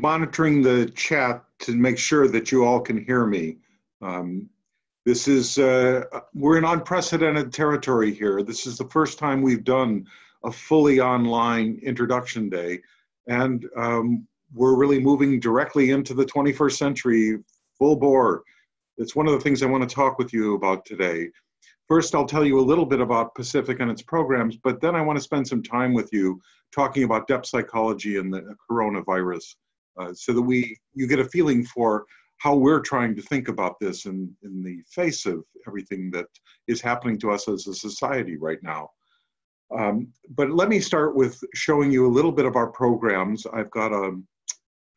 monitoring the chat to make sure that you all can hear me. Um, this is, uh, we're in unprecedented territory here. This is the first time we've done a fully online introduction day. And um, we're really moving directly into the 21st century full bore. It's one of the things I want to talk with you about today. First, I'll tell you a little bit about Pacifica and its programs, but then I want to spend some time with you talking about depth psychology and the coronavirus uh, so that we you get a feeling for how we're trying to think about this in, in the face of everything that is happening to us as a society right now. Um, but let me start with showing you a little bit of our programs. I've got a,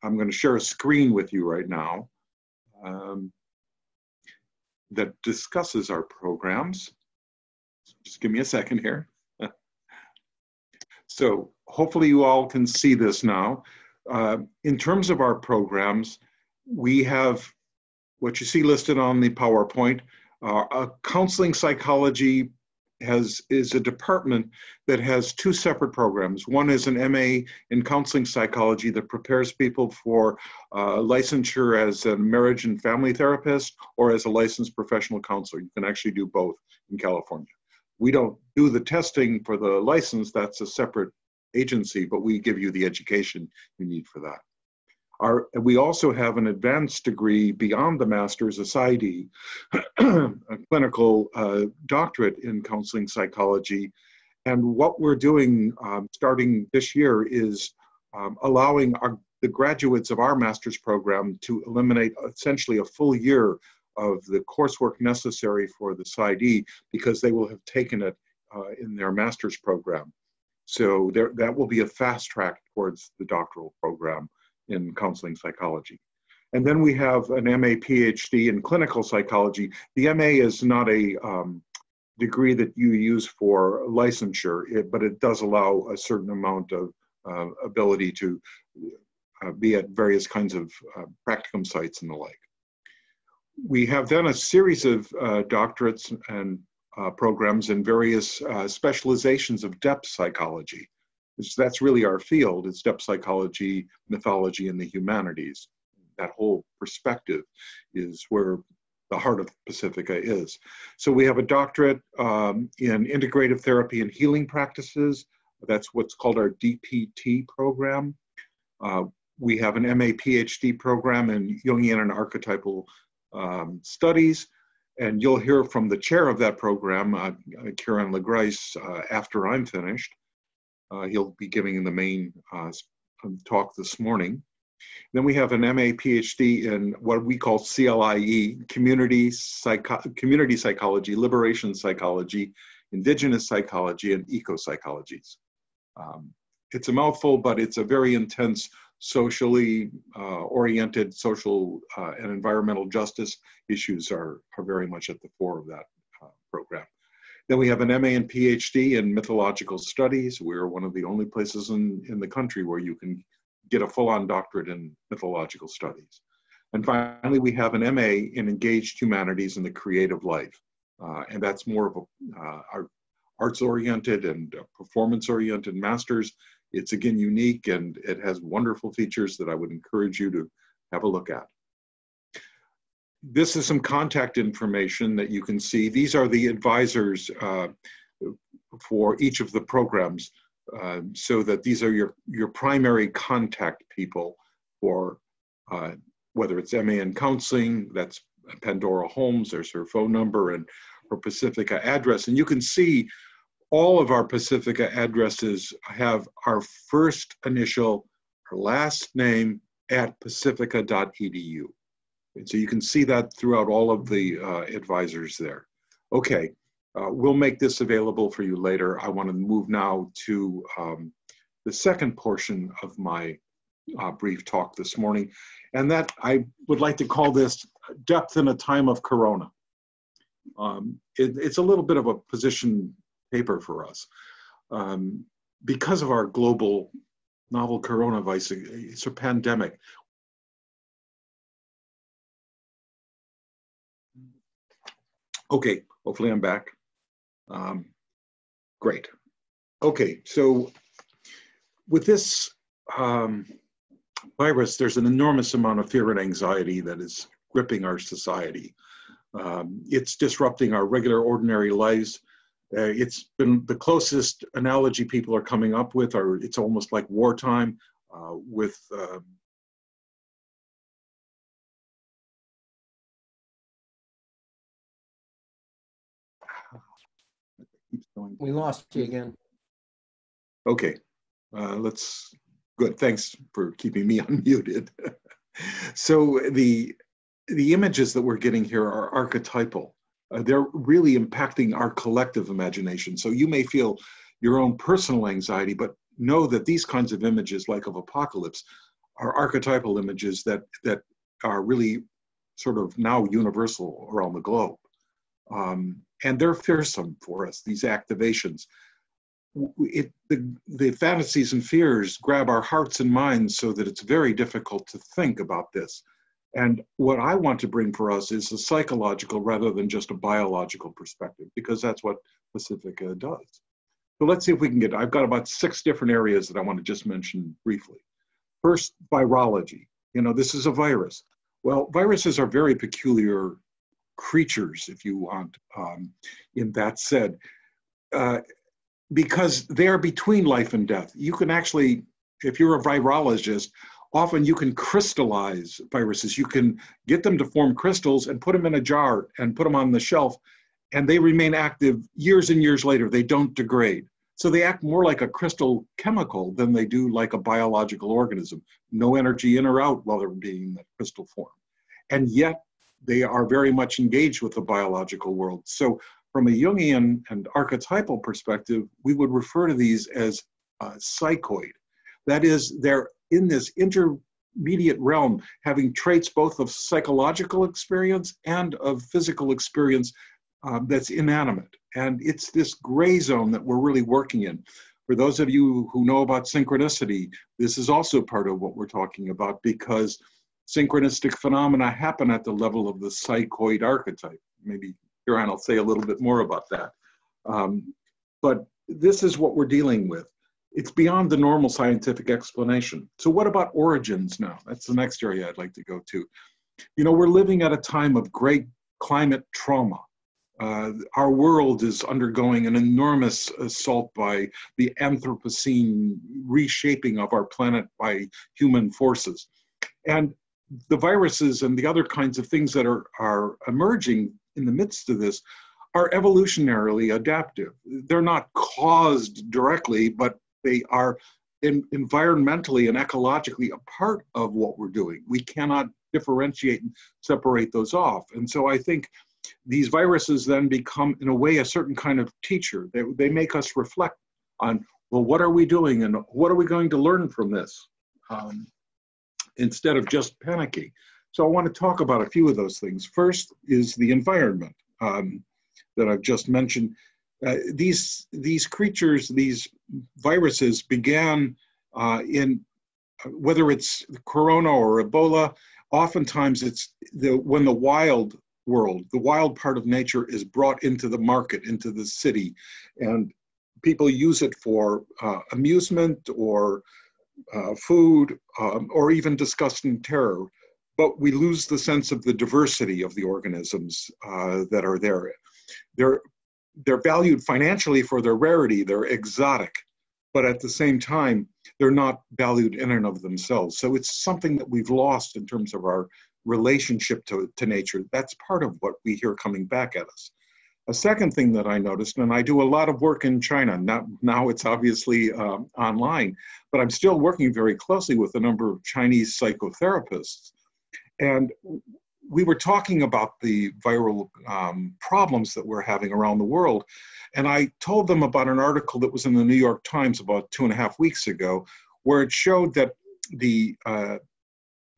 I'm going to share a screen with you right now um, that discusses our programs. Just give me a second here. so hopefully you all can see this now. Uh, in terms of our programs, we have what you see listed on the PowerPoint. Uh, counseling psychology has is a department that has two separate programs. One is an MA in counseling psychology that prepares people for uh, licensure as a marriage and family therapist or as a licensed professional counselor. You can actually do both in California. We don't do the testing for the license, that's a separate agency, but we give you the education you need for that. Our, we also have an advanced degree beyond the master's, a PsyD, a clinical uh, doctorate in counseling psychology. And what we're doing um, starting this year is um, allowing our, the graduates of our master's program to eliminate essentially a full year of the coursework necessary for the PsyD because they will have taken it uh, in their master's program. So there, that will be a fast track towards the doctoral program in counseling psychology. And then we have an MA PhD in clinical psychology. The MA is not a um, degree that you use for licensure, it, but it does allow a certain amount of uh, ability to uh, be at various kinds of uh, practicum sites and the like. We have then a series of uh, doctorates and uh, programs in various uh, specializations of depth psychology. that's really our field, it's depth psychology, mythology, and the humanities. That whole perspective is where the heart of Pacifica is. So we have a doctorate um, in integrative therapy and healing practices. That's what's called our DPT program. Uh, we have an MA PhD program in Jungian and archetypal um, studies. And you'll hear from the chair of that program, uh, Keiron Le Grice, uh, after I'm finished. Uh, he'll be giving the main uh, um, talk this morning. Then we have an MA PhD in what we call CLIE, Community, Psycho Community Psychology, Liberation Psychology, Indigenous Psychology, and Eco Psychologies. Um, it's a mouthful, but it's a very intense socially uh, oriented social uh, and environmental justice issues are, are very much at the fore of that uh, program. Then we have an MA and PhD in mythological studies. We're one of the only places in, in the country where you can get a full-on doctorate in mythological studies. And finally, we have an MA in engaged humanities and the creative life. Uh, and that's more of a uh, our arts-oriented and performance-oriented masters it's again unique and it has wonderful features that I would encourage you to have a look at. This is some contact information that you can see. These are the advisors uh, for each of the programs uh, so that these are your, your primary contact people for uh, whether it's MA in counseling, that's Pandora Holmes, there's her phone number and her Pacifica address. And you can see all of our Pacifica addresses have our first initial, our last name at pacifica.edu. And so you can see that throughout all of the uh, advisors there. Okay, uh, we'll make this available for you later. I want to move now to um, the second portion of my uh, brief talk this morning, and that I would like to call this Depth in a Time of Corona. Um, it, it's a little bit of a position paper for us. Um, because of our global novel coronavirus, it's a pandemic. Okay, hopefully I'm back. Um, great. Okay, so with this, um, virus, there's an enormous amount of fear and anxiety that is gripping our society. Um, it's disrupting our regular, ordinary lives. Uh, it's been the closest analogy people are coming up with, or it's almost like wartime uh, with. Um, we lost you again. Okay, uh, let's. Good. Thanks for keeping me unmuted. so the the images that we're getting here are archetypal. Uh, they're really impacting our collective imagination. So you may feel your own personal anxiety, but know that these kinds of images, like of apocalypse, are archetypal images that that are really sort of now universal around the globe. Um, and they're fearsome for us, these activations. It, the, the fantasies and fears grab our hearts and minds so that it's very difficult to think about this. And what I want to bring for us is a psychological rather than just a biological perspective, because that's what Pacifica does. So let's see if we can get, I've got about six different areas that I want to just mention briefly. First, virology. You know, this is a virus. Well, viruses are very peculiar creatures, if you want, um, in that said, uh, because they're between life and death. You can actually, if you're a virologist, often you can crystallize viruses. You can get them to form crystals and put them in a jar and put them on the shelf, and they remain active years and years later. They don't degrade. So they act more like a crystal chemical than they do like a biological organism. No energy in or out while they're being in that crystal form. And yet they are very much engaged with the biological world. So from a Jungian and archetypal perspective, we would refer to these as uh, psychoid. That is, they're in this intermediate realm, having traits both of psychological experience and of physical experience um, that's inanimate. And it's this gray zone that we're really working in. For those of you who know about synchronicity, this is also part of what we're talking about because synchronistic phenomena happen at the level of the psychoid archetype. Maybe Keiron will say a little bit more about that. Um, but this is what we're dealing with it's beyond the normal scientific explanation. So what about origins now? That's the next area I'd like to go to. You know, we're living at a time of great climate trauma. Uh, our world is undergoing an enormous assault by the Anthropocene reshaping of our planet by human forces. And the viruses and the other kinds of things that are, are emerging in the midst of this are evolutionarily adaptive. They're not caused directly, but they are in, environmentally and ecologically a part of what we're doing. We cannot differentiate and separate those off. And so I think these viruses then become, in a way, a certain kind of teacher. They, they make us reflect on, well, what are we doing and what are we going to learn from this um, instead of just panicking. So I want to talk about a few of those things. First is the environment um, that I've just mentioned. Uh, these these creatures, these viruses, began uh, in whether it's corona or Ebola. Oftentimes, it's the when the wild world, the wild part of nature, is brought into the market, into the city, and people use it for uh, amusement or uh, food um, or even disgust and terror. But we lose the sense of the diversity of the organisms uh, that are there. They're they're valued financially for their rarity, they're exotic, but at the same time, they're not valued in and of themselves. So it's something that we've lost in terms of our relationship to, to nature. That's part of what we hear coming back at us. A second thing that I noticed, and I do a lot of work in China, now, now it's obviously um, online, but I'm still working very closely with a number of Chinese psychotherapists. And we were talking about the viral um, problems that we're having around the world. And I told them about an article that was in the New York Times about two and a half weeks ago, where it showed that the uh,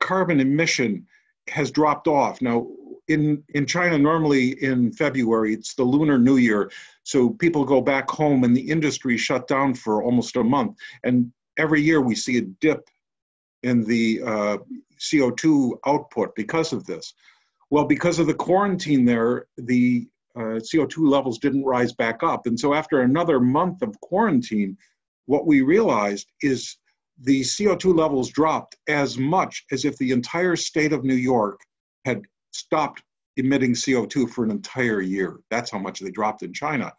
carbon emission has dropped off. Now, in, in China, normally in February, it's the Lunar New Year. So people go back home and the industry shut down for almost a month. And every year we see a dip in the uh, CO2 output because of this? Well, because of the quarantine there, the uh, CO2 levels didn't rise back up. And so after another month of quarantine, what we realized is the CO2 levels dropped as much as if the entire state of New York had stopped emitting CO2 for an entire year. That's how much they dropped in China.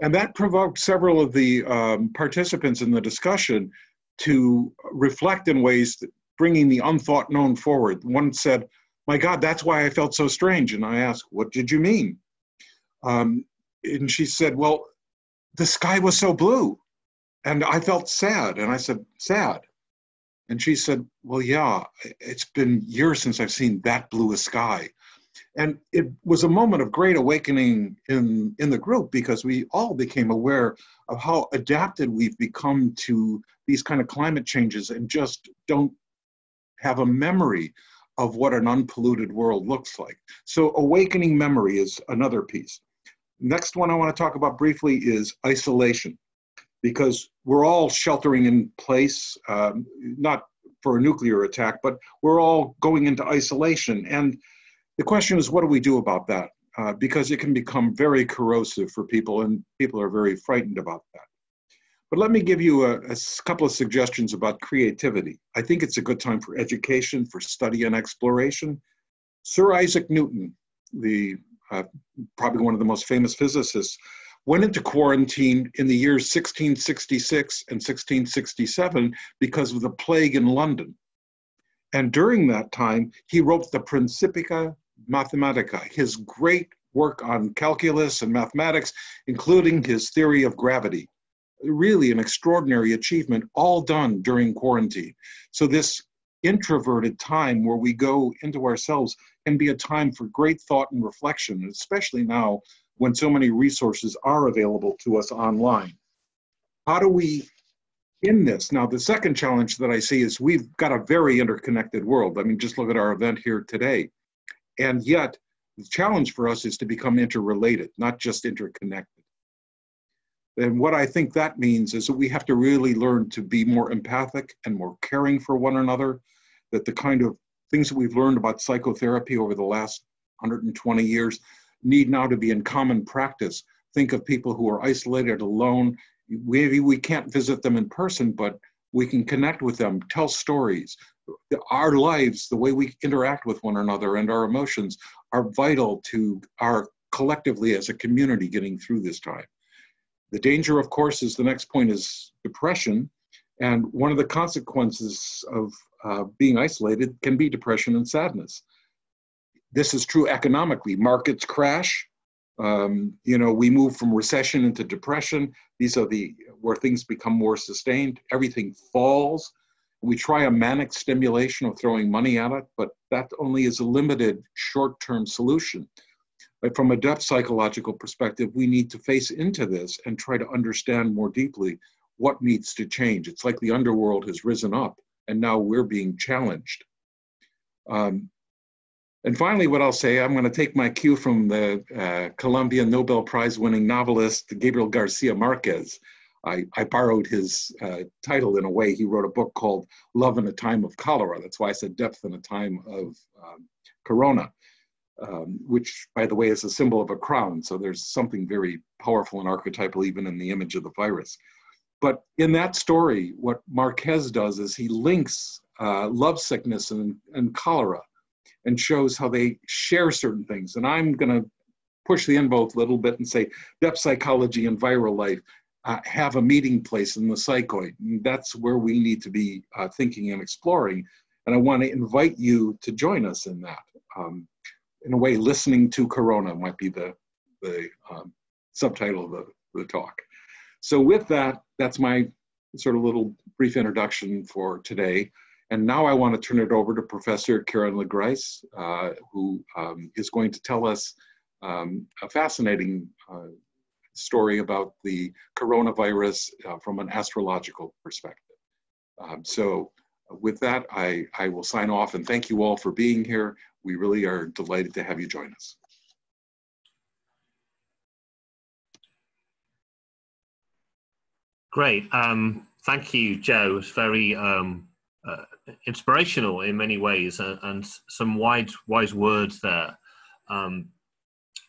And that provoked several of the um, participants in the discussion to reflect in ways that bringing the unthought known forward. One said, My God, that's why I felt so strange. And I asked, What did you mean? Um, and she said, Well, the sky was so blue. And I felt sad. And I said, Sad. And she said, Well, yeah, it's been years since I've seen that blue a sky. And it was a moment of great awakening in, in the group because we all became aware of how adapted we've become to these kind of climate changes and just don't have a memory of what an unpolluted world looks like. So, awakening memory is another piece. Next one I want to talk about briefly is isolation, because we're all sheltering in place, um, not for a nuclear attack, but we're all going into isolation. And the question is, what do we do about that? Uh, because it can become very corrosive for people, and people are very frightened about that. But let me give you a, a, couple of suggestions about creativity. I think it's a good time for education, for study and exploration. Sir Isaac Newton, the uh, probably one of the most famous physicists, went into quarantine in the years 1666 and 1667 because of the plague in London. And during that time, he wrote the Principia Mathematica, his great work on calculus and mathematics, including his theory of gravity. Really an extraordinary achievement, all done during quarantine. So, this introverted time where we go into ourselves can be a time for great thought and reflection, especially now when so many resources are available to us online. How do we in this? Now, the second challenge that I see is we've got a very interconnected world. I mean, just look at our event here today. And yet, the challenge for us is to become interrelated, not just interconnected. And what I think that means is that we have to really learn to be more empathic and more caring for one another, that the kind of things that we've learned about psychotherapy over the last 120 years need now to be in common practice. Think of people who are isolated, alone. Maybe we can't visit them in person, but we can connect with them, tell stories. Our lives, the way we interact with one another and our emotions are vital to our collectively as a community getting through this time. The danger, of course, is the next point is depression. And one of the consequences of uh, being isolated can be depression and sadness. This is true economically. Markets crash. Um, you know, we move from recession into depression. These are the where things become more sustained. Everything falls. We try a manic stimulation of throwing money at it, but that only is a limited short-term solution. But from a depth psychological perspective, we need to face into this and try to understand more deeply what needs to change. It's like the underworld has risen up and now we're being challenged. Um, and finally, what I'll say, I'm going to take my cue from the uh, Colombian Nobel Prize winning novelist Gabriel Garcia Marquez. I, I borrowed his uh, title in a way. He wrote a book called Love in a Time of Cholera. That's why I said depth in a time of um, corona, um, which, by the way, is a symbol of a crown. So there's something very powerful and archetypal even in the image of the virus. But in that story, what Marquez does is he links uh, lovesickness and, and cholera and shows how they share certain things. And I'm going to push the envelope a little bit and say depth psychology and viral life uh, have a meeting place in the psychoid. And that's where we need to be uh, thinking and exploring. And I want to invite you to join us in that. Um, in a way, listening to Corona might be the, the um, subtitle of the, the talk. So with that, that's my sort of little brief introduction for today. And now I want to turn it over to Professor Keiron Le Grice, uh, who um, is going to tell us um, a fascinating uh, story about the coronavirus uh, from an astrological perspective. Um, so with that, I, I will sign off and thank you all for being here. We really are delighted to have you join us. Great. Um, thank you, Joe. It's very um, uh, inspirational in many ways and, and, some wise, wise words there. Um,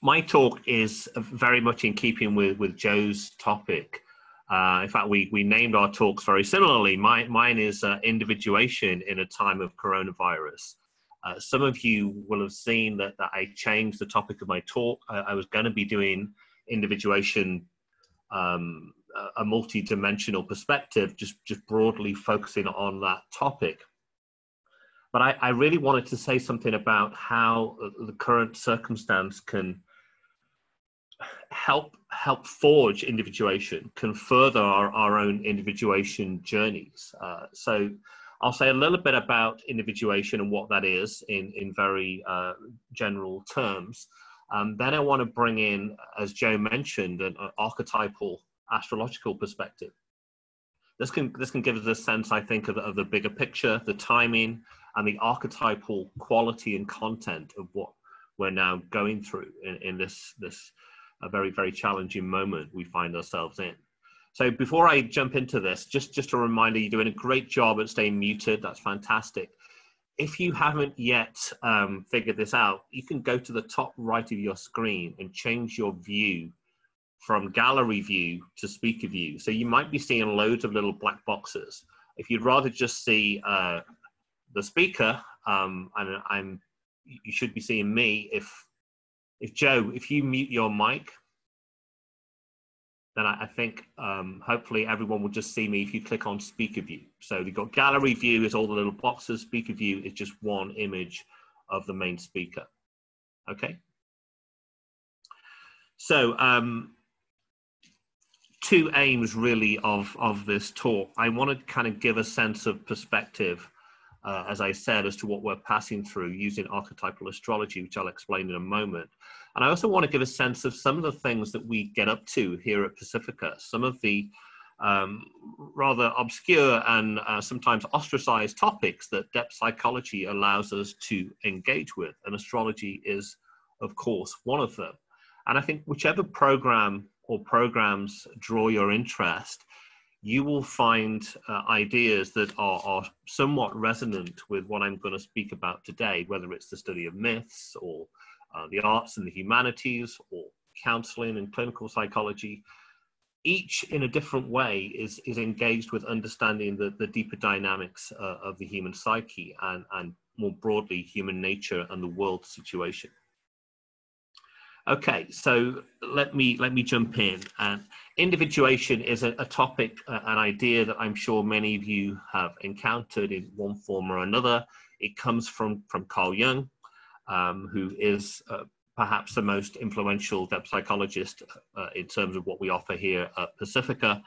my talk is very much in keeping with, with Joe's topic. Uh, in fact, we, we named our talks very similarly. My, mine is uh, individuation in a time of coronavirus. Uh, some of you will have seen that, that I changed the topic of my talk. I, I was going to be doing individuation, um, a, a multi-dimensional perspective, just, just broadly focusing on that topic. But I, I really wanted to say something about how the current circumstance can help help forge individuation, can further our, our own individuation journeys. Uh, so I'll say a little bit about individuation and what that is in, in very uh, general terms. Um, then I want to bring in, as Joe mentioned, an, an, archetypal astrological perspective. This can, this can give us a sense, I think, of the, of the bigger picture, the timing, and the archetypal quality and content of what we're now going through in, in this, this very, very challenging moment we find ourselves in. So before I jump into this, just, just a reminder, you're doing a great job at staying muted. That's fantastic. If you haven't yet um, figured this out, you can go to the top right of your screen and change your view from gallery view to speaker view. So you might be seeing loads of little black boxes. If you'd rather just see uh, the speaker, um, and I'm, you should be seeing me if if Joe, if you mute your mic, then I, I think um, hopefully everyone will just see me if you click on speaker view. So you've got gallery view is all the little boxes, speaker view is just one image of the main speaker. Okay. So um, two aims really of, of this talk. I want to kind of give a sense of perspective uh, as I said, as to what we're passing through using archetypal astrology, which I'll explain in a moment. And I also want to give a sense of some of the things that we get up to here at Pacifica, some of the um, rather obscure and uh, sometimes ostracized topics that depth psychology allows us to engage with. And astrology is, of course, one of them. And I think whichever program or programs draw your interest, you will find uh, ideas that are, are somewhat resonant with what I'm going to speak about today, whether it's the study of myths or uh, the arts and the humanities or counseling and clinical psychology. Each, in a different way, is, is engaged with understanding the, the deeper dynamics uh, of the human psyche and, and more broadly, human nature and the world situation. Okay, so let me let me jump in. And individuation is a, a topic, uh, an idea that I'm sure many of you have encountered in one form or another. It comes from from Carl Jung, um, who is uh, perhaps the most influential depth psychologist uh, in terms of what we offer here at Pacifica.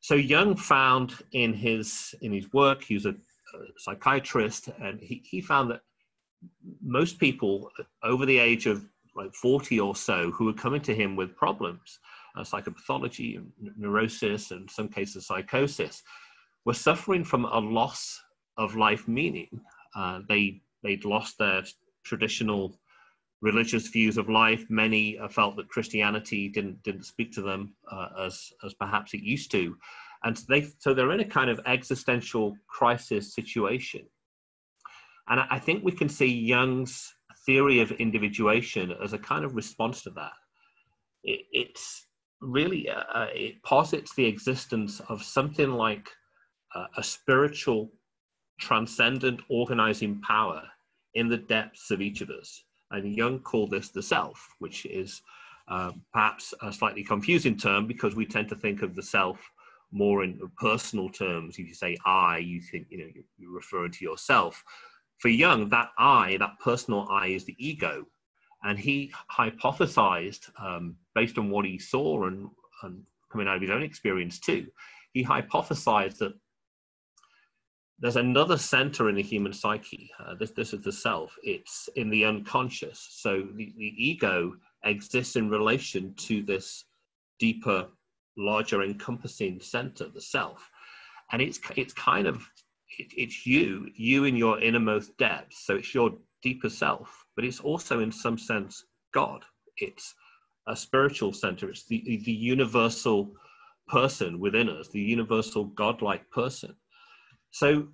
So Jung found in his in his work, he was a, a psychiatrist, and he, he found that most people over the age of like 40 or so who were coming to him with problems, uh, psychopathology, neurosis, and some cases psychosis, were suffering from a loss of life meaning. Uh, they they'd lost their traditional religious views of life. Many felt that Christianity didn't didn't speak to them uh, as as perhaps it used to, and they so they're in a kind of existential crisis situation. And I think we can see Jung's theory of individuation as a kind of response to that. It, it's really, uh, uh, it posits the existence of something like uh, a spiritual, transcendent organizing power in the depths of each of us. And Jung called this the self, which is uh, perhaps a slightly confusing term because we tend to think of the self more in personal terms. If you say I, you think you know you're referring to yourself for Jung, that I, that personal I, is the ego. And he hypothesized, um, based on what he saw and, and coming out of his own experience too, he hypothesized that there's another center in the human psyche. Uh, this, this is the self. It's in the unconscious. So the, the ego exists in relation to this deeper, larger, encompassing center, the self. And it's, it's kind of it, it's you, you in your innermost depths. So it's your deeper self, but it's also, in some sense, God. It's a spiritual center. It's the, the universal person within us, the universal godlike person. So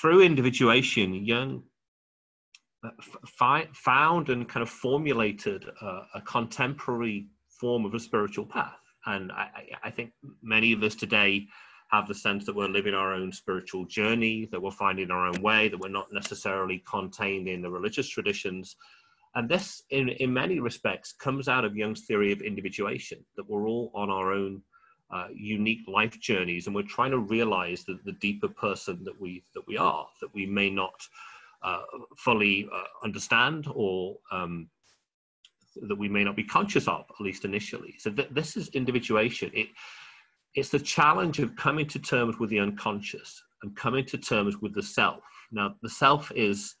through individuation, Jung uh, found and kind of formulated a, a contemporary form of a spiritual path. And I, I think many of us today have the sense that we're living our own spiritual journey, that we're finding our own way, that we're not necessarily contained in the religious traditions. And this, in, in many respects, comes out of Jung's theory of individuation, that we're all on our own uh, unique life journeys, and we're trying to realize the, the deeper person that we that we are, that we may not uh, fully uh, understand or um, that we may not be conscious of, at least initially. So th- this is individuation. It, it's the challenge of coming to terms with the unconscious and coming to terms with the self. Now, the self is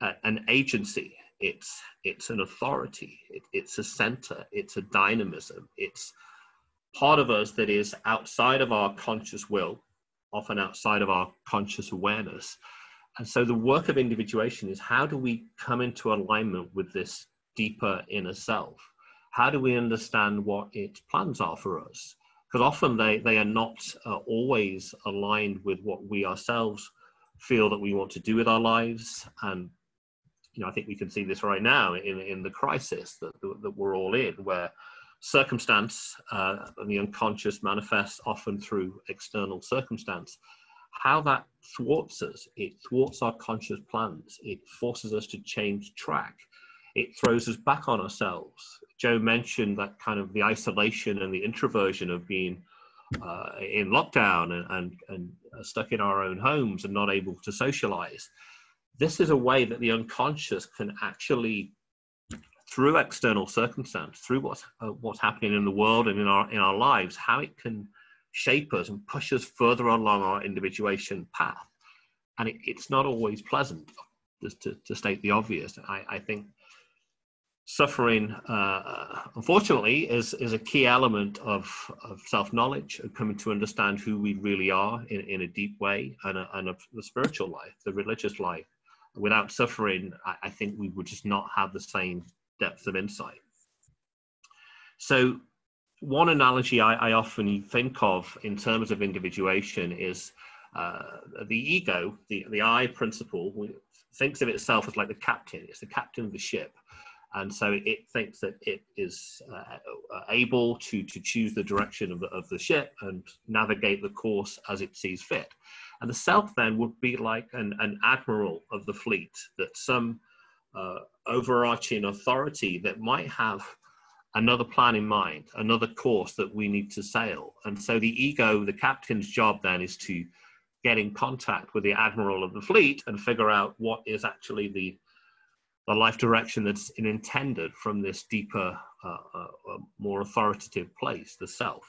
a, an agency. It's it's an authority. It, it's a center. It's a dynamism. It's part of us that is outside of our conscious will, often outside of our conscious awareness. And so the work of individuation is how do we come into alignment with this deeper inner self? How do we understand what its plans are for us? Because often they, they are not uh, always aligned with what we ourselves feel that we want to do with our lives. And, you know, I think we can see this right now in, in the crisis that, that we're all in, where circumstance uh, and the unconscious manifests often through external circumstance how that thwarts us it thwarts our conscious plans it forces us to change track it throws us back on ourselves. Joe mentioned that kind of the isolation and the introversion of being uh, in lockdown and, and, and stuck in our own homes and not able to socialize. This is a way that the unconscious can actually, through external circumstance, through what's, uh, what's happening in the world and in our, in our lives, how it can shape us and push us further along our individuation path. And it, it's not always pleasant, just to, to state the obvious. I, I think suffering, uh, unfortunately, is, is a key element of, of self knowledge and coming to understand who we really are in, in a deep way and, a, and a, the spiritual life, the religious life. Without suffering, I, I think we would just not have the same depth of insight. So, one analogy I, I often think of in terms of individuation is uh, the ego, the, the I principle, thinks of itself as like the captain. It's the captain of the ship and so it thinks that it is uh, able to, to choose the direction of the, of the ship and navigate the course as it sees fit. And the self then would be like an, an admiral of the fleet, that some uh, overarching authority that might have another plan in mind, another course that we need to sail. And so the ego, the captain's job then is to get in contact with the admiral of the fleet and figure out what is actually the the life direction that's intended from this deeper, uh, uh, uh, more authoritative place, the self.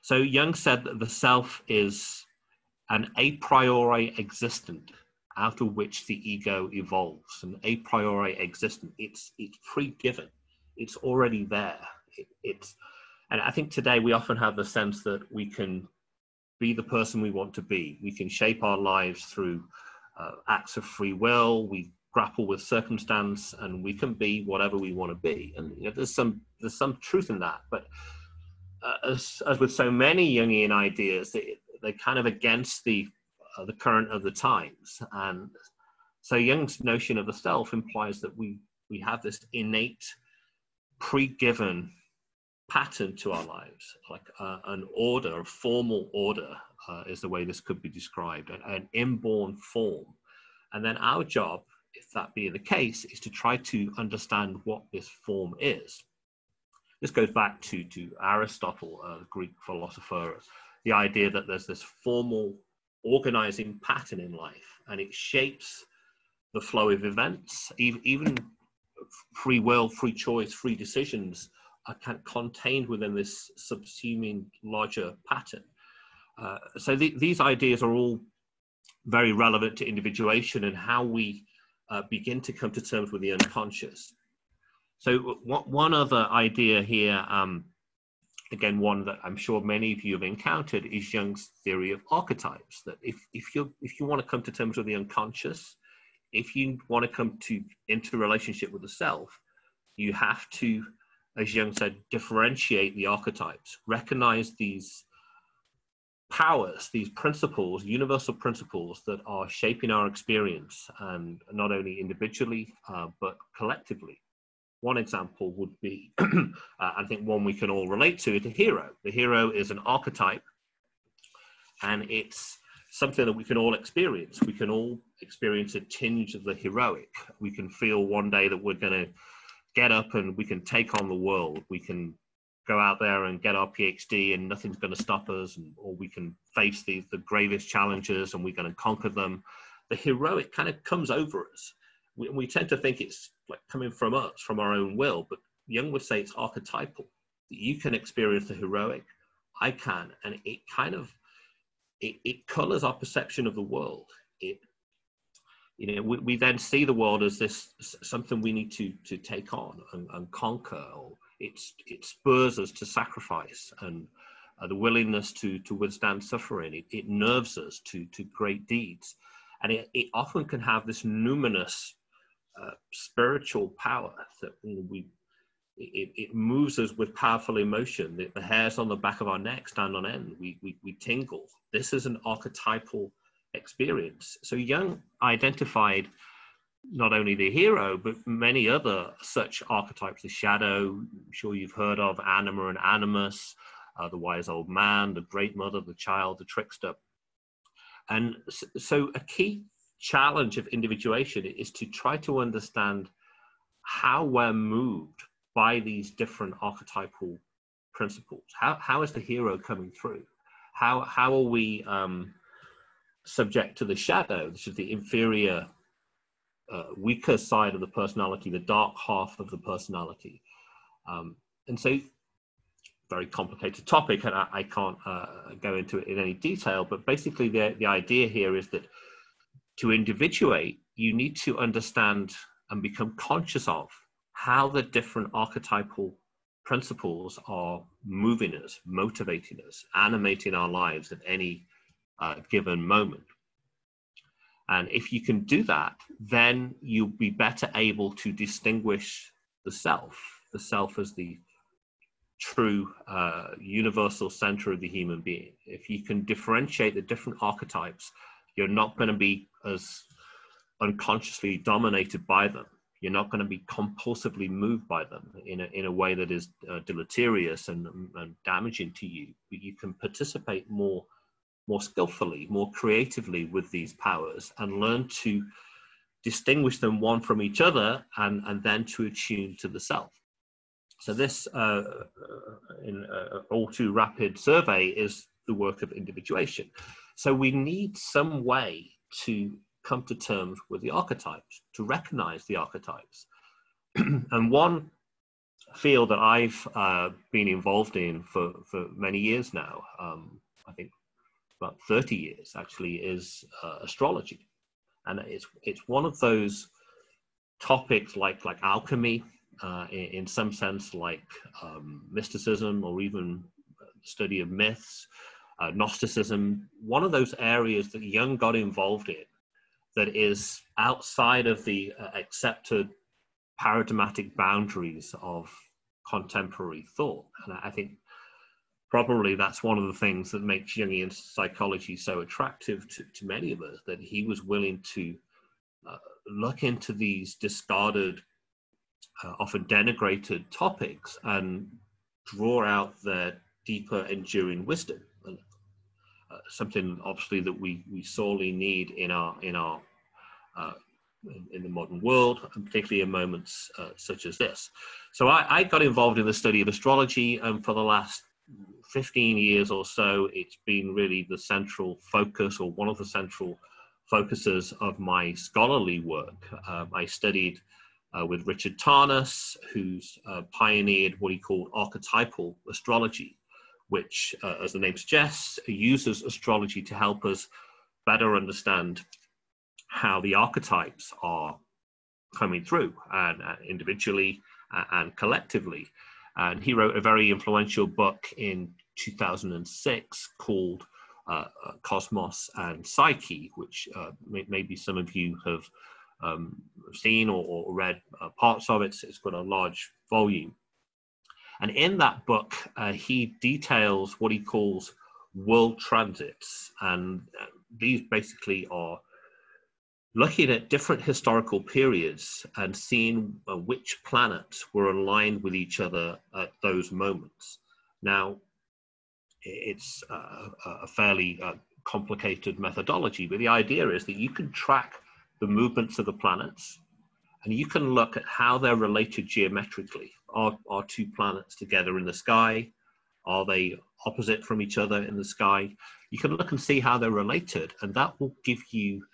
So Jung said that the self is an a priori existent out of which the ego evolves, an a priori existent. It's it's pre-given. It's already there. It, it's, and I think today we often have the sense that we can be the person we want to be. We can shape our lives through uh, acts of free will. We grapple with circumstance and we can be whatever we want to be and you know, there's some there's some truth in that but uh, as, as with so many jungian ideas they, they're kind of against the the current of the times and so jung's notion of the self implies that we we have this innate pre-given pattern to our lives like uh, an order a formal order uh, is the way this could be described an, an inborn form and then our job if that be the case, is to try to understand what this form is. This goes back to, to Aristotle, a Greek philosopher, the idea that there's this formal organizing pattern in life and it shapes the flow of events, even free will, free choice, free decisions are contained within this subsuming larger pattern. Uh, so the, these ideas are all very relevant to individuation and how we uh, begin to come to terms with the unconscious. So what, one other idea here, um, again, one that I'm sure many of you have encountered is Jung's theory of archetypes, that if, if, you if you want to come to terms with the unconscious, if you want to come to into relationship with the self, you have to, as Jung said, differentiate the archetypes, recognize these powers, these principles, universal principles that are shaping our experience, and not only individually uh, but collectively. One example would be, uh, I think one we can all relate to, the hero. The hero is an archetype, and it's something that we can all experience. We can all experience a tinge of the heroic. We can feel one day that we're going to get up and we can take on the world. We can go out there and get our PhD and nothing's going to stop us, and, or we can face the, the gravest challenges and we're going to conquer them. The heroic kind of comes over us. We, we tend to think it's like coming from us, from our own will, but Jung would say it's archetypal. You can experience the heroic, I can, and it kind of it, it colors our perception of the world. It you know we, we then see the world as this something we need to to take on and, and conquer or it's, it spurs us to sacrifice and uh, the willingness to, to withstand suffering. It, it nerves us to, to great deeds. And it, it often can have this numinous spiritual power that we, it, it moves us with powerful emotion. The, the, hairs on the back of our neck stand on end. We, we, we tingle. This is an archetypal experience. So Jung identified not only the hero, but many other such archetypes. The shadow, I'm sure you've heard of, anima and animus, uh, the wise old man, the great mother, the child, the trickster. And so, a key challenge of individuation is to try to understand how we're moved by these different archetypal principles. How, how is the hero coming through? How, how are we um, subject to the shadow, which is the inferior uh, weaker side of the personality, the dark half of the personality. Um, and so, very complicated topic, and I, I can't uh, go into it in any detail, but basically, the, the idea here is that to individuate, you need to understand and become conscious of how the different archetypal principles are moving us, motivating us, animating our lives at any uh, given moment. And if you can do that, then you'll be better able to distinguish the self, the self as the true uh, universal center of the human being. If you can differentiate the different archetypes, you're not going to be as unconsciously dominated by them. You're not going to be compulsively moved by them in a, in a way that is uh, deleterious and, and damaging to you. But you can participate more more skillfully, more creatively with these powers and learn to distinguish them one from each other and, and then to attune to the self. So this, uh, uh in uh, all too rapid survey, is the work of individuation. So we need some way to come to terms with the archetypes, to recognize the archetypes. and one field that I've uh, been involved in for, for many years now, um, I think about 30 years actually is uh, astrology and it's it's one of those topics like like alchemy uh, in, in, some sense like um, mysticism or even study of myths uh, gnosticism one of those areas that Jung got involved in that is outside of the uh, accepted paradigmatic boundaries of contemporary thought and i think probably that's one of the things that makes Jungian psychology so attractive to, to many of us that he was willing to uh, look into these discarded, uh, often denigrated topics and draw out their deeper, enduring wisdom. Something obviously that we, we sorely need in our in our uh, in, the modern world, and particularly in moments uh, such as this. So I, I, got involved in the study of astrology, and for the last 15 years or so, it's been really the central focus or one of the central focuses of my scholarly work. Um, I studied uh, with Richard Tarnas, who's uh, pioneered what he called archetypal astrology, which, uh, as the name suggests, uses astrology to help us better understand how the archetypes are coming through, and uh, individually uh, and collectively. And he wrote a very influential book in 2006 called uh, uh, Cosmos and Psyche, which uh, may, maybe some of you have um, seen or, or read uh, parts of it. It's got a large volume. And in that book, uh, he details what he calls world transits. And uh, these basically are looking at different historical periods and seeing uh, which planets were aligned with each other at those moments. Now, it's uh, a fairly uh, complicated methodology, but the idea is that you can track the movements of the planets and you can look at how they're related geometrically. Are, are two planets together in the sky? Are they opposite from each other in the sky? You can look and see how they're related, and that will give you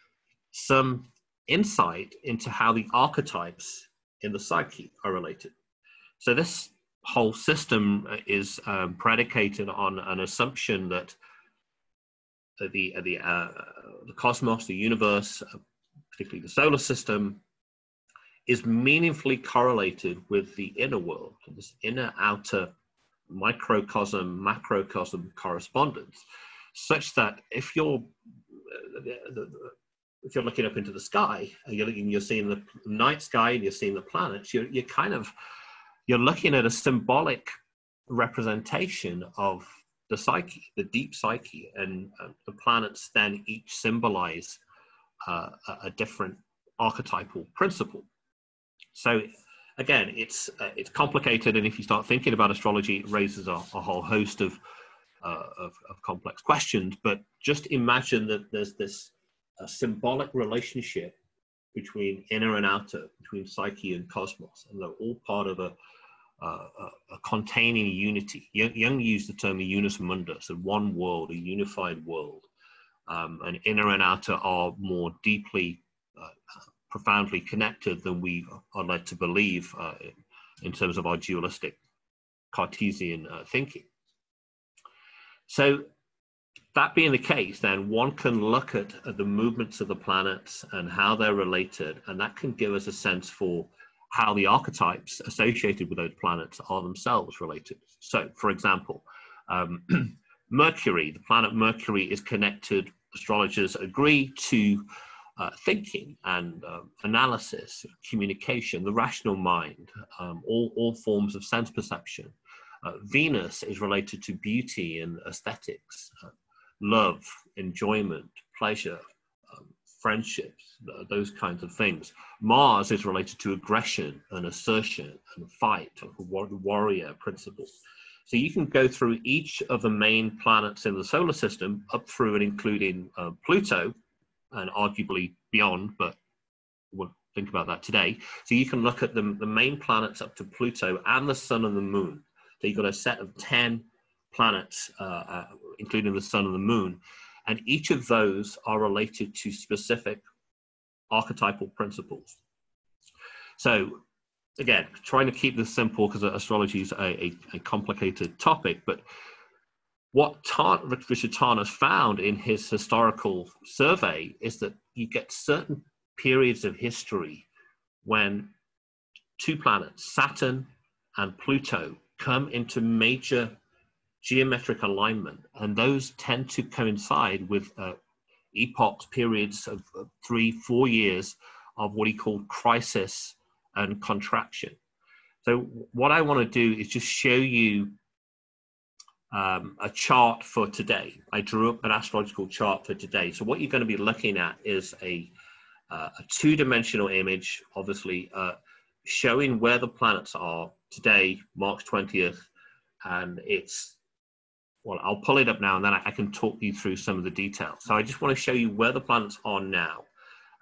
some insight into how the archetypes in the psyche are related. So, this whole system is um, predicated on an assumption that the, the, uh, the cosmos, the universe, uh, particularly the solar system, is meaningfully correlated with the inner world, this inner outer microcosm, macrocosm correspondence, such that if you're uh, if you're looking up into the sky and you're looking, you're seeing the night sky and you're seeing the planets, you're, you're kind of you're looking at a symbolic representation of the psyche, the deep psyche, and uh, the planets then each symbolize uh, a, a different archetypal principle. So again, it's uh, it's complicated, and if you start thinking about astrology, it raises a, a whole host of, uh, of, of complex questions. But just imagine that there's this symbolic relationship between inner and outer, between psyche and cosmos, and they're all part of a, a, a containing unity. Jung used the term unus mundus, a one world, a unified world. Um, and inner and outer are more deeply uh, profoundly connected than we are led to believe uh, in terms of our dualistic Cartesian uh, thinking. So, that being the case, then one can look at, at, the movements of the planets and how they're related, and that can give us a sense for how the archetypes associated with those planets are themselves related. So, for example, um, Mercury, the planet Mercury, is connected, astrologers agree, to uh, thinking and um, analysis, communication, the rational mind, um, all, all forms of sense perception. Uh, Venus is related to beauty and aesthetics, uh, love, enjoyment, pleasure, um, friendships, those kinds of things. Mars is related to aggression and assertion and fight, warrior principles. So you can go through each of the main planets in the solar system up through and including uh, Pluto, and arguably beyond, but we'll think about that today. So you can look at the, the main planets up to Pluto and the sun and the moon. So you've got a set of 10 planets, uh, uh, including the sun and the moon, and each of those are related to specific archetypal principles. So again, trying to keep this simple because astrology is a, a, a complicated topic, but what Tar- Richard Tarnas found in his historical survey is that you get certain periods of history when two planets, Saturn and Pluto, come into major geometric alignment, and those tend to coincide with uh, epochs, periods of three, four years of what he called crisis and contraction. So, what I want to do is just show you um, a chart for today. I drew up an astrological chart for today. So what you're going to be looking at is a, uh, a two-dimensional image, obviously, uh, showing where the planets are today, March 20th, and it's, well, I'll pull it up now and then I, I can talk you through some of the details. So I just want to show you where the planets are now,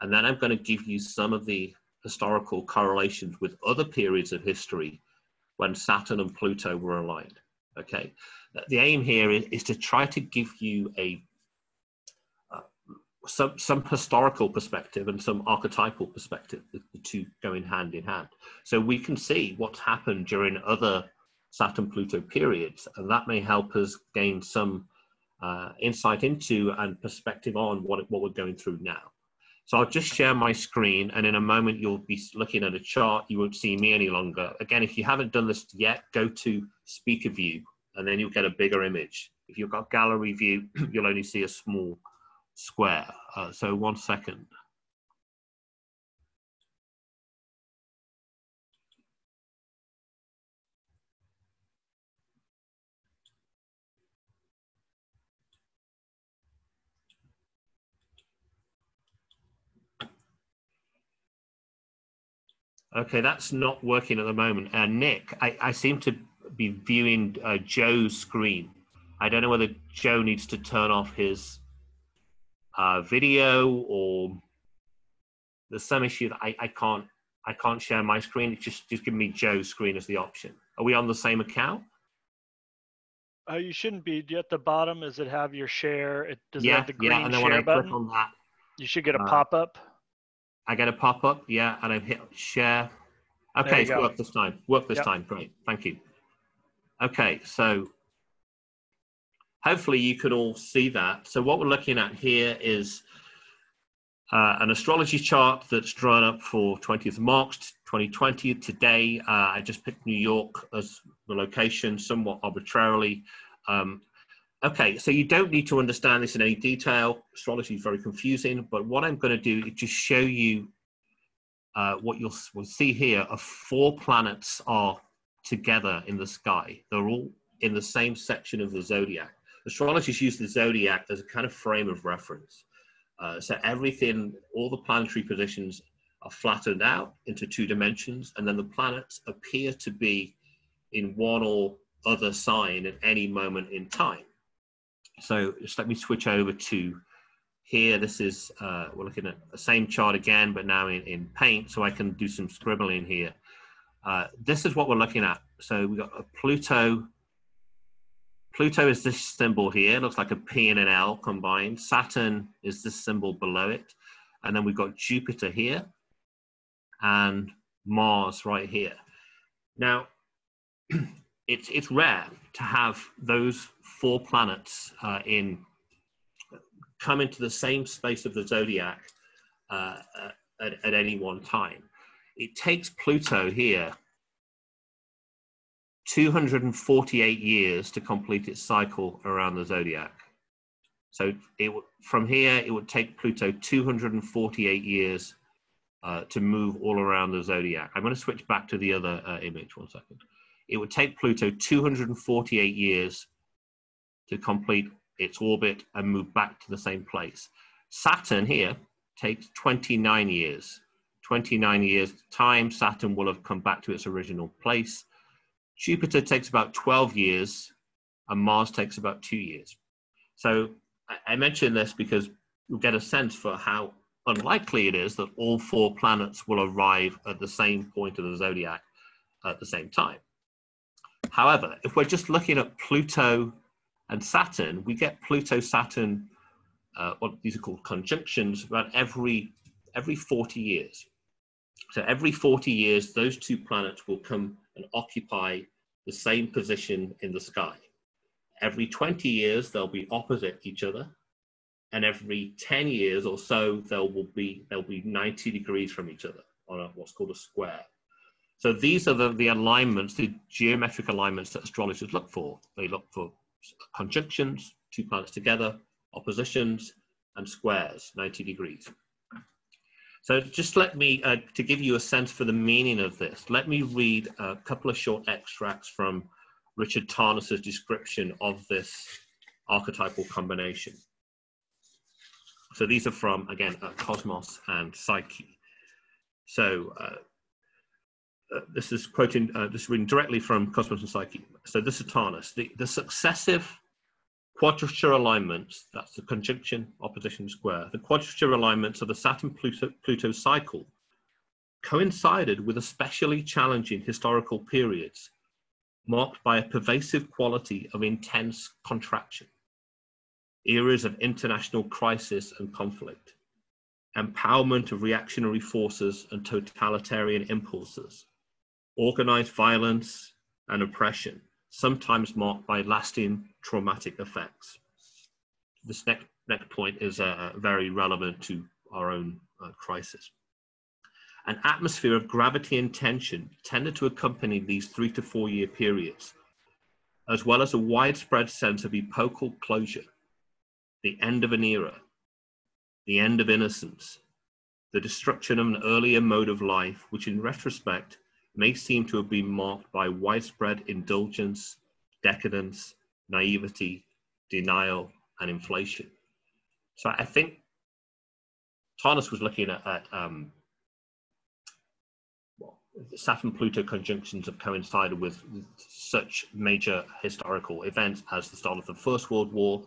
and then I'm going to give you some of the historical correlations with other periods of history when Saturn and Pluto were aligned. Okay, the aim here is, is to try to give you a uh, some some historical perspective and some archetypal perspective, the, the two going hand in hand. So we can see what's happened during other Saturn Pluto periods, and that may help us gain some uh, insight into and perspective on what what we're going through now. So I'll just share my screen, and in a moment you'll be looking at a chart. You won't see me any longer. Again, if you haven't done this yet, go to Speaker View and then you'll get a bigger image. If you've got gallery view, you'll only see a small square. Uh, so one second. Okay, that's not working at the moment. Uh, Nick, I, I seem to be viewing uh, Joe's screen. I don't know whether Joe needs to turn off his uh, video or there's some issue that I, I can't I can't share my screen. It's just just give me Joe's screen as the option. Are we on the same account? Uh, you shouldn't be. At the bottom, does it have your share? It does yeah, it have the green yeah. And then share when I button? click on that, You should get a uh, pop up. I get a pop up. Yeah, and I hit share. Okay, it's worked this time. Worked this Yep. time. Great. Thank you. Okay, so hopefully you can all see that. So what we're looking at here is uh, an astrology chart that's drawn up for 20th March 2020. Today, uh, I just picked New York as the location, somewhat arbitrarily. Um, okay, so you don't need to understand this in any detail. Astrology is very confusing, but what I'm going to do is just show you uh, what you'll, will see here four planets are together in the sky. They're all in the same section of the zodiac. Astrologers use the zodiac as a kind of frame of reference. Uh, so everything, all the planetary positions are flattened out into two dimensions, and then the planets appear to be in one or other sign at any moment in time. So just let me switch over to here. This is, uh, we're looking at the same chart again, but now in, in paint, so I can do some scribbling here. Uh, this is what we're looking at. So we've got a Pluto. Pluto is this symbol here, looks like a P and an L combined. Saturn is this symbol below it. And then we've got Jupiter here and Mars right here. Now, it's, it's rare to have those four planets uh, in come into the same space of the zodiac uh, uh, at, at any one time. It takes Pluto here 248 years to complete its cycle around the zodiac. So it from here, it would take Pluto 248 years uh, to move all around the zodiac. I'm going to switch back to the other uh, image one second. It would take Pluto 248 years to complete its orbit and move back to the same place. Saturn here takes 29 years. 29 years time, Saturn will have come back to its original place. Jupiter takes about 12 years, and Mars takes about two years. So I- mention this because you'll get a sense for how unlikely it is that all four planets will arrive at the same point of the zodiac at the same time. However, if we're just looking at Pluto and Saturn, we get Pluto Saturn, uh, what these are called conjunctions, about every every 40 years. So every 40 years, those two planets will come and occupy the same position in the sky. Every 20 years, they'll be opposite each other. And every 10 years or so, they'll will be, they'll be 90 degrees from each other on a, what's called a square. So these are the, the alignments, the geometric alignments that astrologers look for. They look for conjunctions, two planets together, oppositions, and squares, 90 degrees. So just let me, uh, to give you a sense for the meaning of this, let me read a couple of short extracts from Richard Tarnas's description of this archetypal combination. So these are from, again, uh, Cosmos and Psyche. So uh, uh, this is quoting, uh, this is reading directly from Cosmos and Psyche. So this is Tarnas. The, the successive quadrature alignments, that's the conjunction, opposition, square, the quadrature alignments of the Saturn-Pluto Pluto cycle coincided with especially challenging historical periods marked by a pervasive quality of intense contraction, eras of international crisis and conflict, empowerment of reactionary forces and totalitarian impulses, organized violence and oppression, sometimes marked by lasting traumatic effects. This next, next point is uh, very relevant to our own uh, crisis. An atmosphere of gravity and tension tended to accompany these three to four year periods, as well as a widespread sense of epochal closure, the end of an era, the end of innocence, the destruction of an earlier mode of life, which in retrospect may seem to have been marked by widespread indulgence, decadence, naivety, denial, and inflation. So I think Tarnas was looking at, at um, well, Saturn Pluto conjunctions have coincided with such major historical events as the start of the First World War.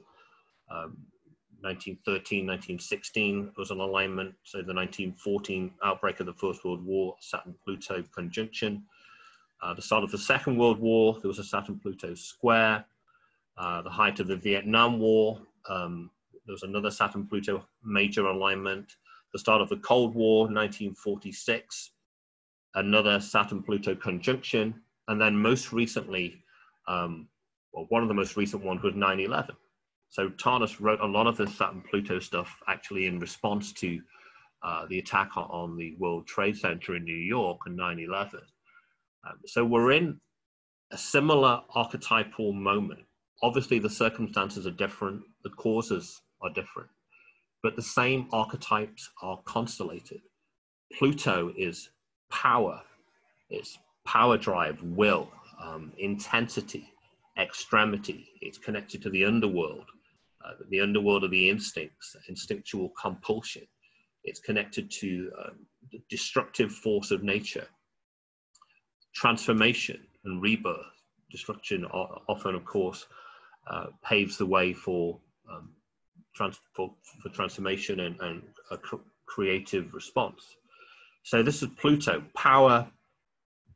Um, 1913, 1916 was an alignment. So the 1914 outbreak of the First World War, Saturn Pluto conjunction. Uh, the start of the Second World War, there was a Saturn Pluto square. Uh, the height of the Vietnam War, um, there was another Saturn Pluto major alignment. The start of the Cold War, 1946, another Saturn Pluto conjunction. And then most recently, um, well, one of the most recent ones was 9 11. So Tarnas wrote a lot of the Saturn Pluto stuff actually in response to uh, the attack on the World Trade Center in New York and 9 11. Um, so we're in a similar archetypal moment. Obviously, the circumstances are different, the causes are different, but the same archetypes are constellated. Pluto is power, it's power drive, will, um, intensity, extremity. It's connected to the underworld, uh, the underworld of the instincts, instinctual compulsion. It's connected to um, the destructive force of nature, transformation and rebirth. Destruction often, of course, uh, paves the way for, um, trans- for, for, transformation and, and a cr- creative response. So this is Pluto, power,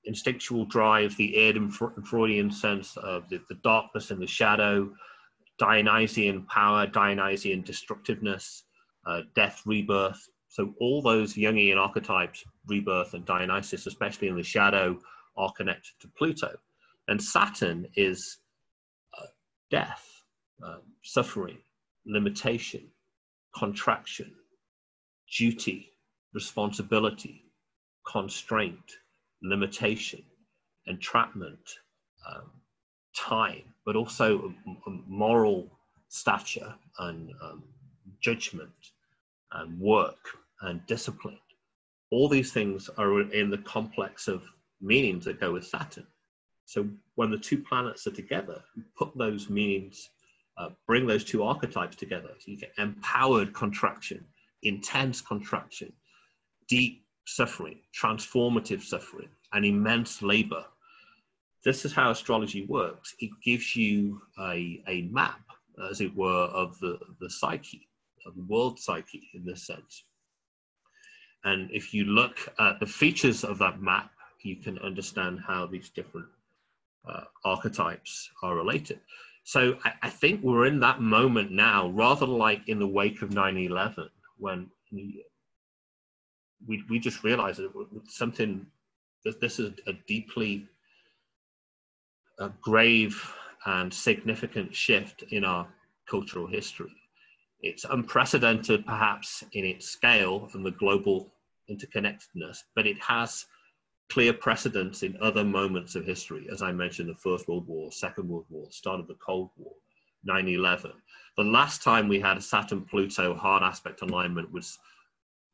instinctual drive, the Erdem Freudian sense of the, the darkness and the shadow, Dionysian power, Dionysian destructiveness, uh, death, rebirth. So all those Jungian archetypes, rebirth and Dionysus, especially in the shadow, are connected to Pluto. And Saturn is uh, death, uh, suffering, limitation, contraction, duty, responsibility, constraint, limitation, entrapment, um, time, but also moral stature and um, judgment and work and discipline. All these things are in the complex of meanings that go with Saturn. So when the two planets are together, put those meanings, uh, bring those two archetypes together. So you get empowered contraction, intense contraction, deep suffering, transformative suffering, and immense labor. This is how astrology works. It gives you a, a map, as it were, of the, the psyche, of the world psyche in this sense. And if you look at the features of that map, you can understand how these different uh, archetypes are related. So I, I, think we're in that moment now, rather like in the wake of 9 11, when we, we, we just realized that something, that this is a deeply a grave and significant shift in our cultural history. It's unprecedented, perhaps, in its scale and the global interconnectedness, but it has clear precedents in other moments of history, as I mentioned, the First World War, Second World War, start of the Cold War, 9 11. The last time we had a Saturn Pluto hard aspect alignment was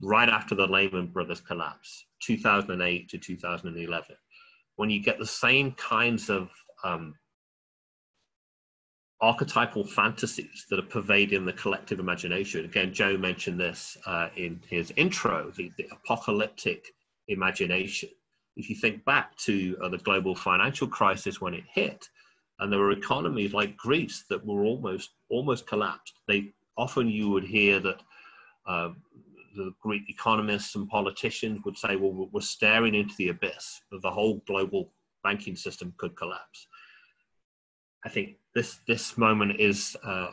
right after the Lehman Brothers collapse, 2008 to 2011. When you get the same kinds of um, archetypal fantasies that are pervading the collective imagination. Again, Joe mentioned this uh, in his intro the, the apocalyptic imagination if you think back to uh, the global financial crisis when it hit, and there were economies like Greece that were almost almost collapsed. They often you would hear that uh, the Greek economists and politicians would say, "Well, we're staring into the abyss the whole global banking system could collapse." I think this this moment is uh,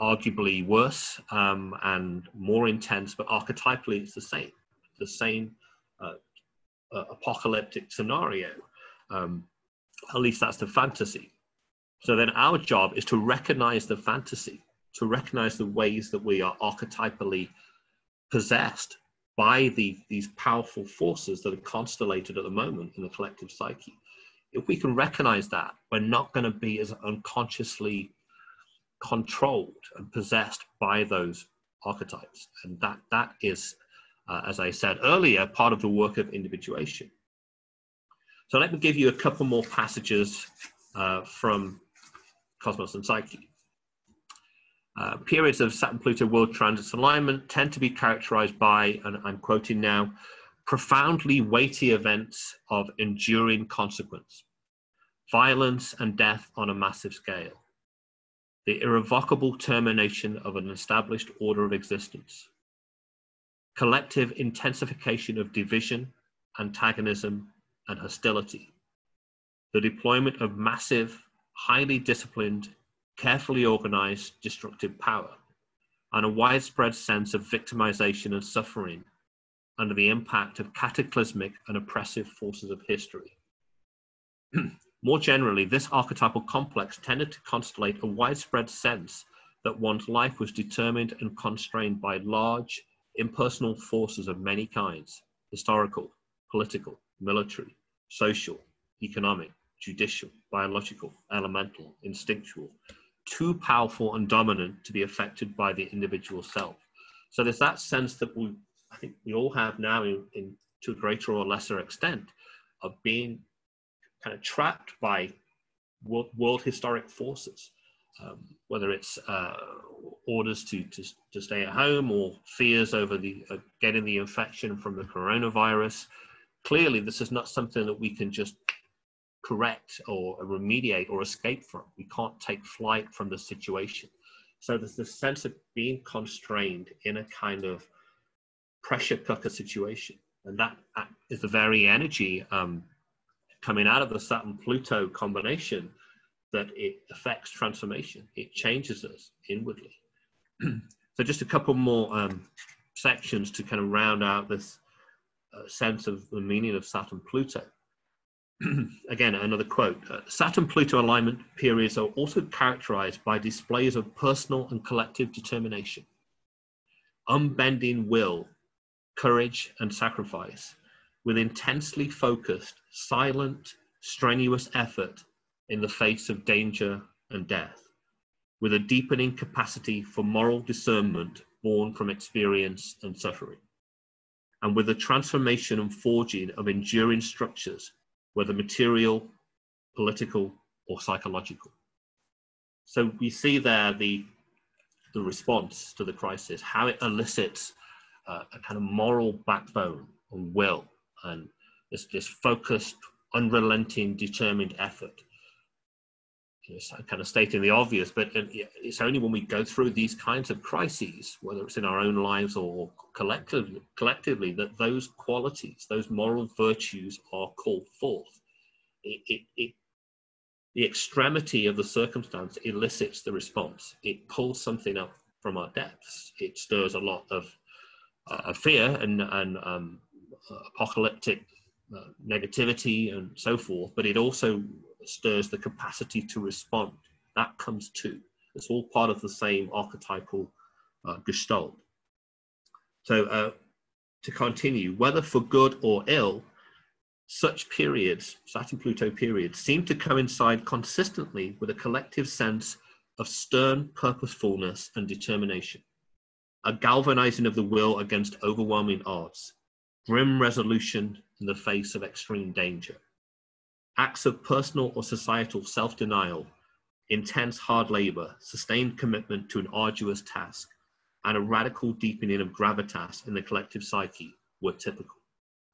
arguably worse um, and more intense, but archetypally it's the same. The same uh, uh, apocalyptic scenario. Um, at least that's the fantasy. So then our job is to recognize the fantasy, to recognize the ways that we are archetypally possessed by the, these powerful forces that are constellated at the moment in the collective psyche. If we can recognize that, we're not going to be as unconsciously controlled and possessed by those archetypes. And that, that is uh, as I said earlier, part of the work of individuation. So let me give you a couple more passages uh, from Cosmos and Psyche. Uh, periods of Saturn Pluto world transits alignment tend to be characterized by, and I'm quoting now, profoundly weighty events of enduring consequence, violence and death on a massive scale, the irrevocable termination of an established order of existence, collective intensification of division, antagonism, and hostility, the deployment of massive, highly disciplined, carefully organized destructive power, and a widespread sense of victimization and suffering under the impact of cataclysmic and oppressive forces of history. More generally, this archetypal complex tended to constellate a widespread sense that one's life was determined and constrained by large, impersonal forces of many kinds historical, political, military, social, economic, judicial, biological, elemental, instinctual, too powerful and dominant to be affected by the individual self. So there's that sense that we, I think we all have now in, in to a greater or lesser extent of being kind of trapped by world, world historic forces, um, whether it's uh, orders to, to, to stay at home or fears over the uh, getting the infection from the coronavirus. Clearly, this is not something that we can just correct or remediate or escape from. We can't take flight from the situation. So there's this sense of being constrained in a kind of pressure cooker situation. And that is the very energy um, coming out of the Saturn Pluto combination that it affects transformation. It changes us inwardly. so just a couple more um, sections to kind of round out this uh, sense of the meaning of Saturn Pluto. again, another quote uh, Saturn Pluto alignment periods are also characterized by displays of personal and collective determination, unbending will, courage, and sacrifice, with intensely focused, silent, strenuous effort in the face of danger and death, with a deepening capacity for moral discernment born from experience and suffering, and with the transformation and forging of enduring structures whether material, political, or psychological. So we see there the, the response to the crisis, how it elicits uh, a kind of moral backbone and will, and this, this focused, unrelenting, determined effort. It's kind of stating the obvious, but it's only when we go through these kinds of crises, whether it's in our own lives or collectively, collectively that those qualities, those moral virtues are called forth. It, it, it, the extremity of the circumstance elicits the response. It pulls something up from our depths. It stirs a lot of, uh, fear and, and um, apocalyptic uh, negativity and so forth, but it also stirs the capacity to respond. That comes too. It's all part of the same archetypal uh, gestalt. So uh, to continue, whether for good or ill, such periods, Saturn Pluto periods, seem to coincide consistently with a collective sense of stern purposefulness and determination, a galvanizing of the will against overwhelming odds, grim resolution in the face of extreme danger, acts of personal or societal self denial, intense hard labor, sustained commitment to an arduous task, and a radical deepening of gravitas in the collective psyche were typical.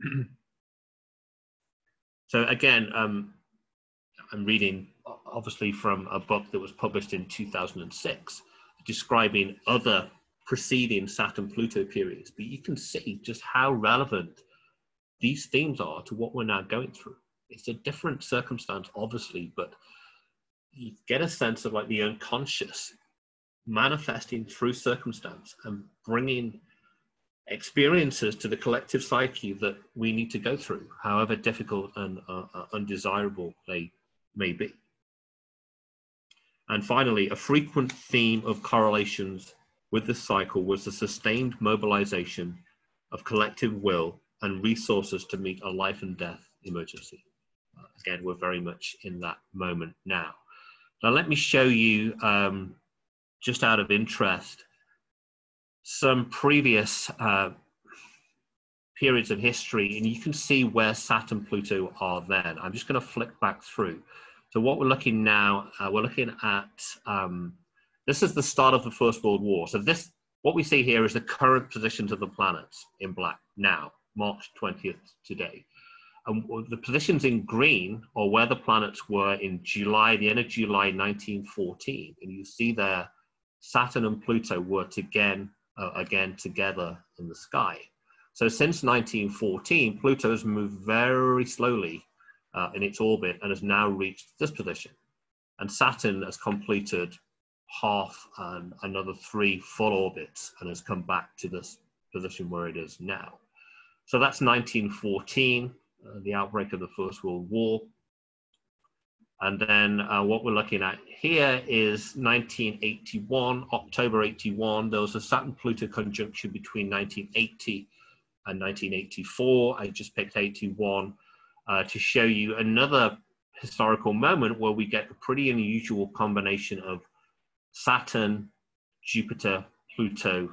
so, again, um, I'm reading obviously from a book that was published in 2006 describing other preceding Saturn Pluto periods, but you can see just how relevant these themes are to what we're now going through. It's a different circumstance, obviously, but you get a sense of like the unconscious manifesting through circumstance and bringing experiences to the collective psyche that we need to go through, however difficult and uh, uh, undesirable they may be. And finally, a frequent theme of correlations with this cycle was the sustained mobilization of collective will and resources to meet a life and death emergency. Uh, again, we're very much in that moment now. Now, let me show you um, just out of interest, some previous uh, periods of history, and you can see where Saturn Pluto are then. I'm just going to flick back through. So what we're looking now, uh, we're looking at um, this is the start of the First World War. So this, what we see here is the current positions of the planets in black now. March 20th today. And the positions in green are where the planets were in July, the end of July 1914. And you see there, Saturn and Pluto were again, uh, again together in the sky. So since 1914, Pluto has moved very slowly uh, in its orbit and has now reached this position. And Saturn has completed half and another three full orbits and has come back to this position where it is now. So that's 1914, uh, the outbreak of the First World War. And then uh, what we're looking at here is 1981, October 81. There was a Saturn Pluto conjunction between 1980 and 1984. I just picked 81 uh, to show you another historical moment where we get a pretty unusual combination of Saturn, Jupiter, Pluto,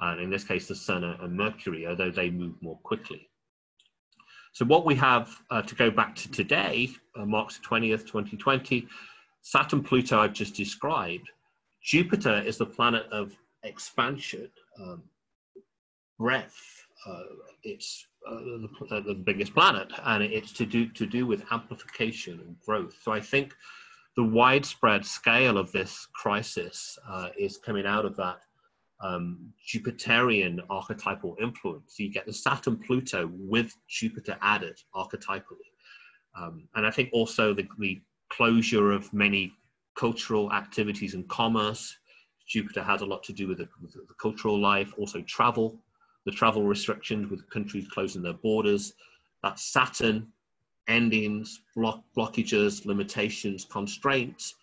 and in this case, the Sun and Mercury, although they move more quickly. So what we have uh, to go back to today, uh, March 20th, 2020, Saturn, Pluto I've just described. Jupiter is the planet of expansion, um. Uh, it's uh, the, uh, the, biggest planet, and it's to do to do with amplification and growth. So I think the widespread scale of this crisis uh, is coming out of that um, Jupiterian archetypal influence. So you get the Saturn Pluto with Jupiter added archetypally. Um, and I think also the, the, closure of many cultural activities and commerce. Jupiter has a lot to do with the, with the cultural life, also travel, the travel restrictions with countries closing their borders. That Saturn endings, block, blockages, limitations, constraints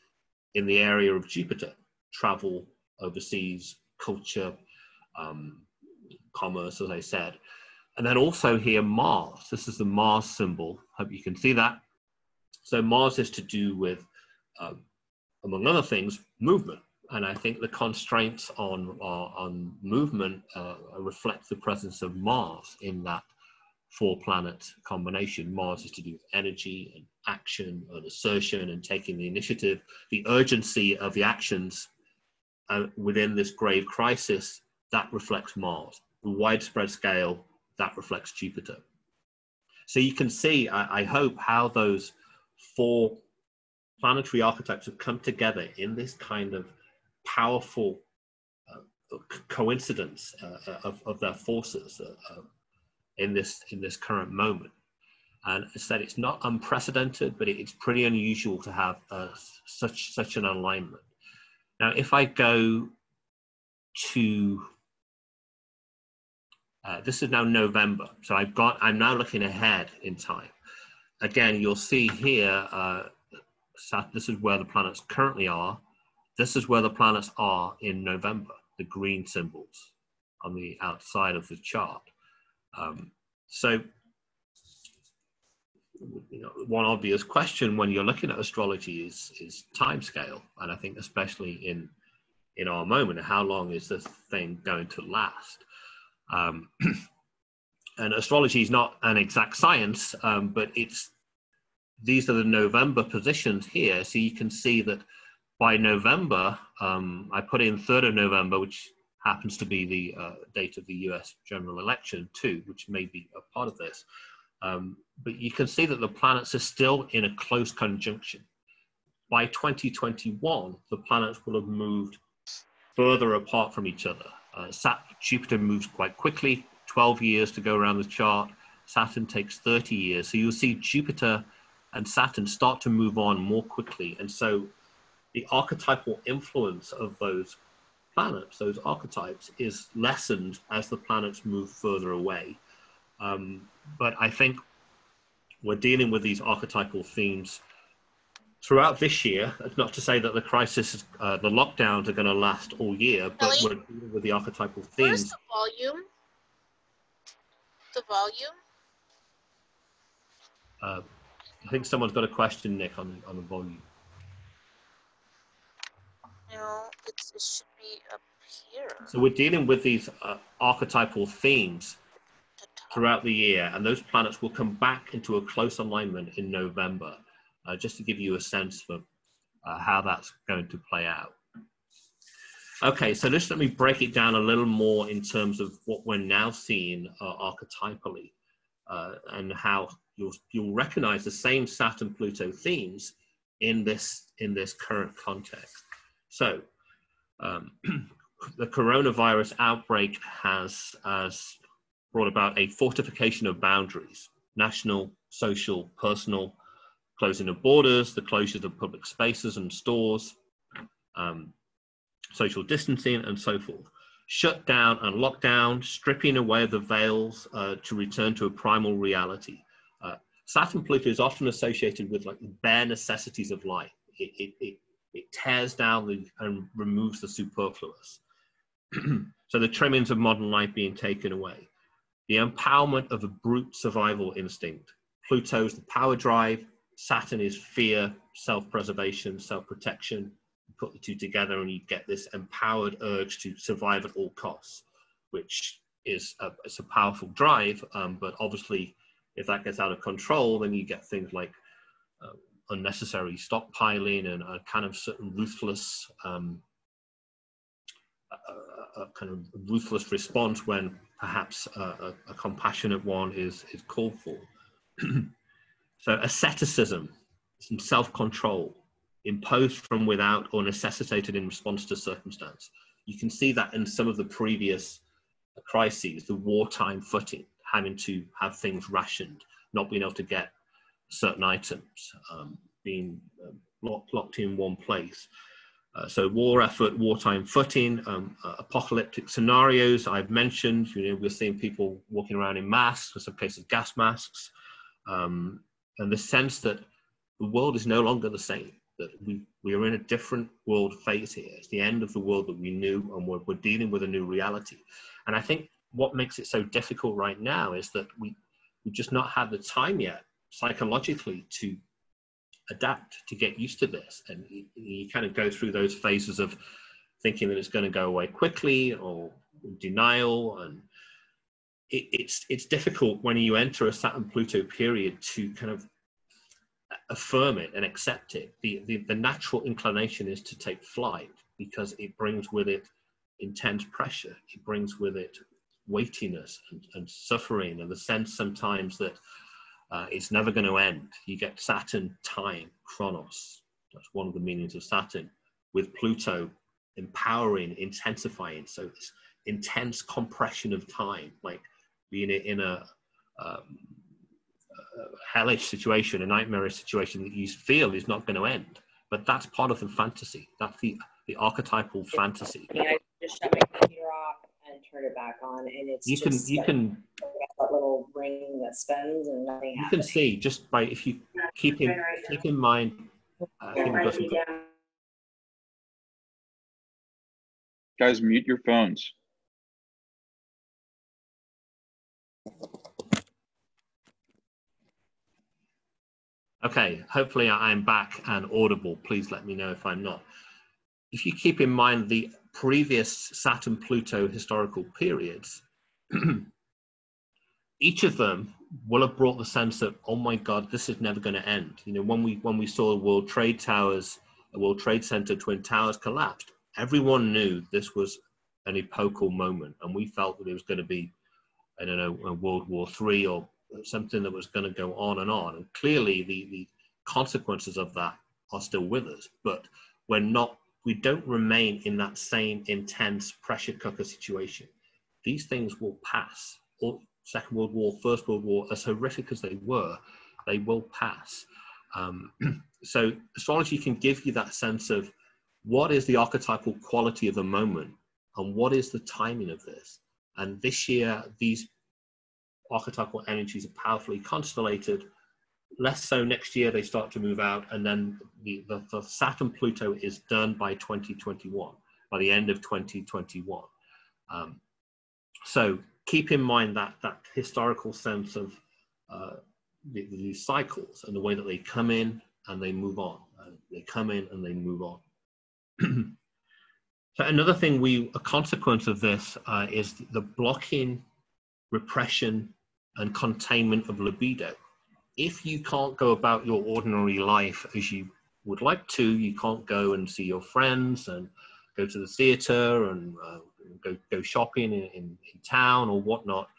in the area of Jupiter, travel overseas, culture, um, commerce, as I said. And then also here, Mars. This is the Mars symbol. Hope you can see that. So Mars is to do with, uh, among other things, movement. And I think the constraints on, uh, on movement uh, reflect the presence of Mars in that four planet combination. Mars is to do with energy and action and assertion and taking the initiative. The urgency of the actions uh, within this grave crisis, that reflects Mars. The widespread scale, that reflects Jupiter. So you can see, I, I hope, how those four planetary archetypes have come together in this kind of powerful uh, coincidence uh, of, of their forces. Uh, in this in this current moment. And I said it's not unprecedented, but it's pretty unusual to have uh, such such an alignment. Now, if I go to uh, this is now November, so I've got I'm now looking ahead in time. Again, you'll see here. Uh, this is where the planets currently are. This is where the planets are in November. The green symbols on the outside of the chart. Um, so, you know, one obvious question when you're looking at astrology is is time scale, and I think especially in in our moment, how long is this thing going to last? Um, and astrology is not an exact science, um, but it's these are the November positions here, so you can see that by November, um, I put in 3rd of November, which happens to be the uh, date of the US general election too, which may be a part of this. Um, but you can see that the planets are still in a close conjunction. By 2021, the planets will have moved further apart from each other. Uh, Jupiter moves quite quickly, 12 years to go around the chart. Saturn takes 30 years. So you'll see Jupiter and Saturn start to move on more quickly. And so the archetypal influence of those planets, those archetypes, is lessened as the planets move further away. Um, but I think we're dealing with these archetypal themes throughout this year. Not to say that the crisis, uh, the lockdowns are going to last all year, but Ellie, we're dealing with the archetypal themes. Where's the volume? The volume? Uh, I think someone's got a question, Nick, on, on the volume. No, it's, it should be up here. So we're dealing with these uh, archetypal themes throughout the year, and those planets will come back into a close alignment in November, uh, just to give you a sense for uh, how that's going to play out. Okay, so just let me break it down a little more in terms of what we're now seeing uh, archetypally uh, and how you'll, you'll recognize the same Saturn Pluto themes in this, in this current context. So, um, the coronavirus outbreak has, has brought about a fortification of boundaries national, social, personal, closing of borders, the closures of public spaces and stores, um, social distancing, and so forth. Shut down and lockdown, stripping away the veils uh, to return to a primal reality. Uh, Saturn Pluto is often associated with like bare necessities of life. It, it, it, it tears down the, and removes the superfluous. so the trimmings of modern life being taken away. The empowerment of a brute survival instinct. Pluto's the power drive, Saturn is fear, self preservation, self protection. Put the two together and you get this empowered urge to survive at all costs, which is a, it's a powerful drive. Um, but obviously, if that gets out of control, then you get things like unnecessary stockpiling and a kind of certain ruthless um, a, a, kind of ruthless response when perhaps a, a compassionate one is is called for. so asceticism, some self-control, imposed from without or necessitated in response to circumstance. You can see that in some of the previous crises, the wartime footing, having to have things rationed, not being able to get certain items, um, being uh, locked, locked in one place. Uh, so war effort, wartime footing, um, uh, apocalyptic scenarios I've mentioned. You know, we're seeing people walking around in masks, in some cases gas masks, um, and the sense that the world is no longer the same. That we we are in a different world phase here. It's the end of the world that we knew, and we're, we're dealing with a new reality. And I think what makes it so difficult right now is that we we just not had the time yet psychologically to adapt to get used to this. And you, you kind of go through those phases of thinking that it's going to go away quickly or denial. And it, it's it's difficult when you enter a saturn pluto period to kind of affirm it and accept it. The, the the natural inclination is to take flight because it brings with it intense pressure. It brings with it weightiness and, and suffering and the sense sometimes that uh, it's never going to end. You get Saturn time, Chronos. That's one of the meanings of Saturn, with Pluto empowering, intensifying. So this intense compression of time, like being in a, um, a hellish situation, a nightmarish situation that you feel is not going to end. But that's part of the fantasy. That's the the archetypal fantasy. I just shut my computer off and turn it back on, and it's you can you like, can little ring that spins and nothing you happens. can see just by if you keep in keep in mind. Uh, I think Write that's. Guys, mute your phones. Okay, hopefully I'm back and audible. Please let me know if I'm not. If you keep in mind the previous Saturn Pluto historical periods, each of them will have brought the sense of, oh my God, this is never going to end. You know, when we when we saw the World Trade Towers, the World Trade Center Twin Towers collapsed, everyone knew this was an epochal moment, and we felt that it was going to be, I don't know, World War Three or something that was going to go on and on. And clearly, the the consequences of that are still with us, but we're not. We don't remain in that same intense pressure cooker situation. These things will pass. Or Second World War, First World War, as horrific as they were, they will pass. Um, so astrology can give you that sense of what is the archetypal quality of the moment and what is the timing of this. And this year, these archetypal energies are powerfully constellated. Less so next year, they start to move out, and then the, the, the Saturn Pluto is done by 2021, by the end of 2021. Um, so keep in mind that that historical sense of uh, the, these cycles and the way that they come in and they move on. Uh, they come in and they move on. so another thing we a consequence of this uh, is the blocking, repression, and containment of libido. If you can't go about your ordinary life as you would like to, you can't go and see your friends and go to the theater and uh, go, go shopping in, in, in town or whatnot,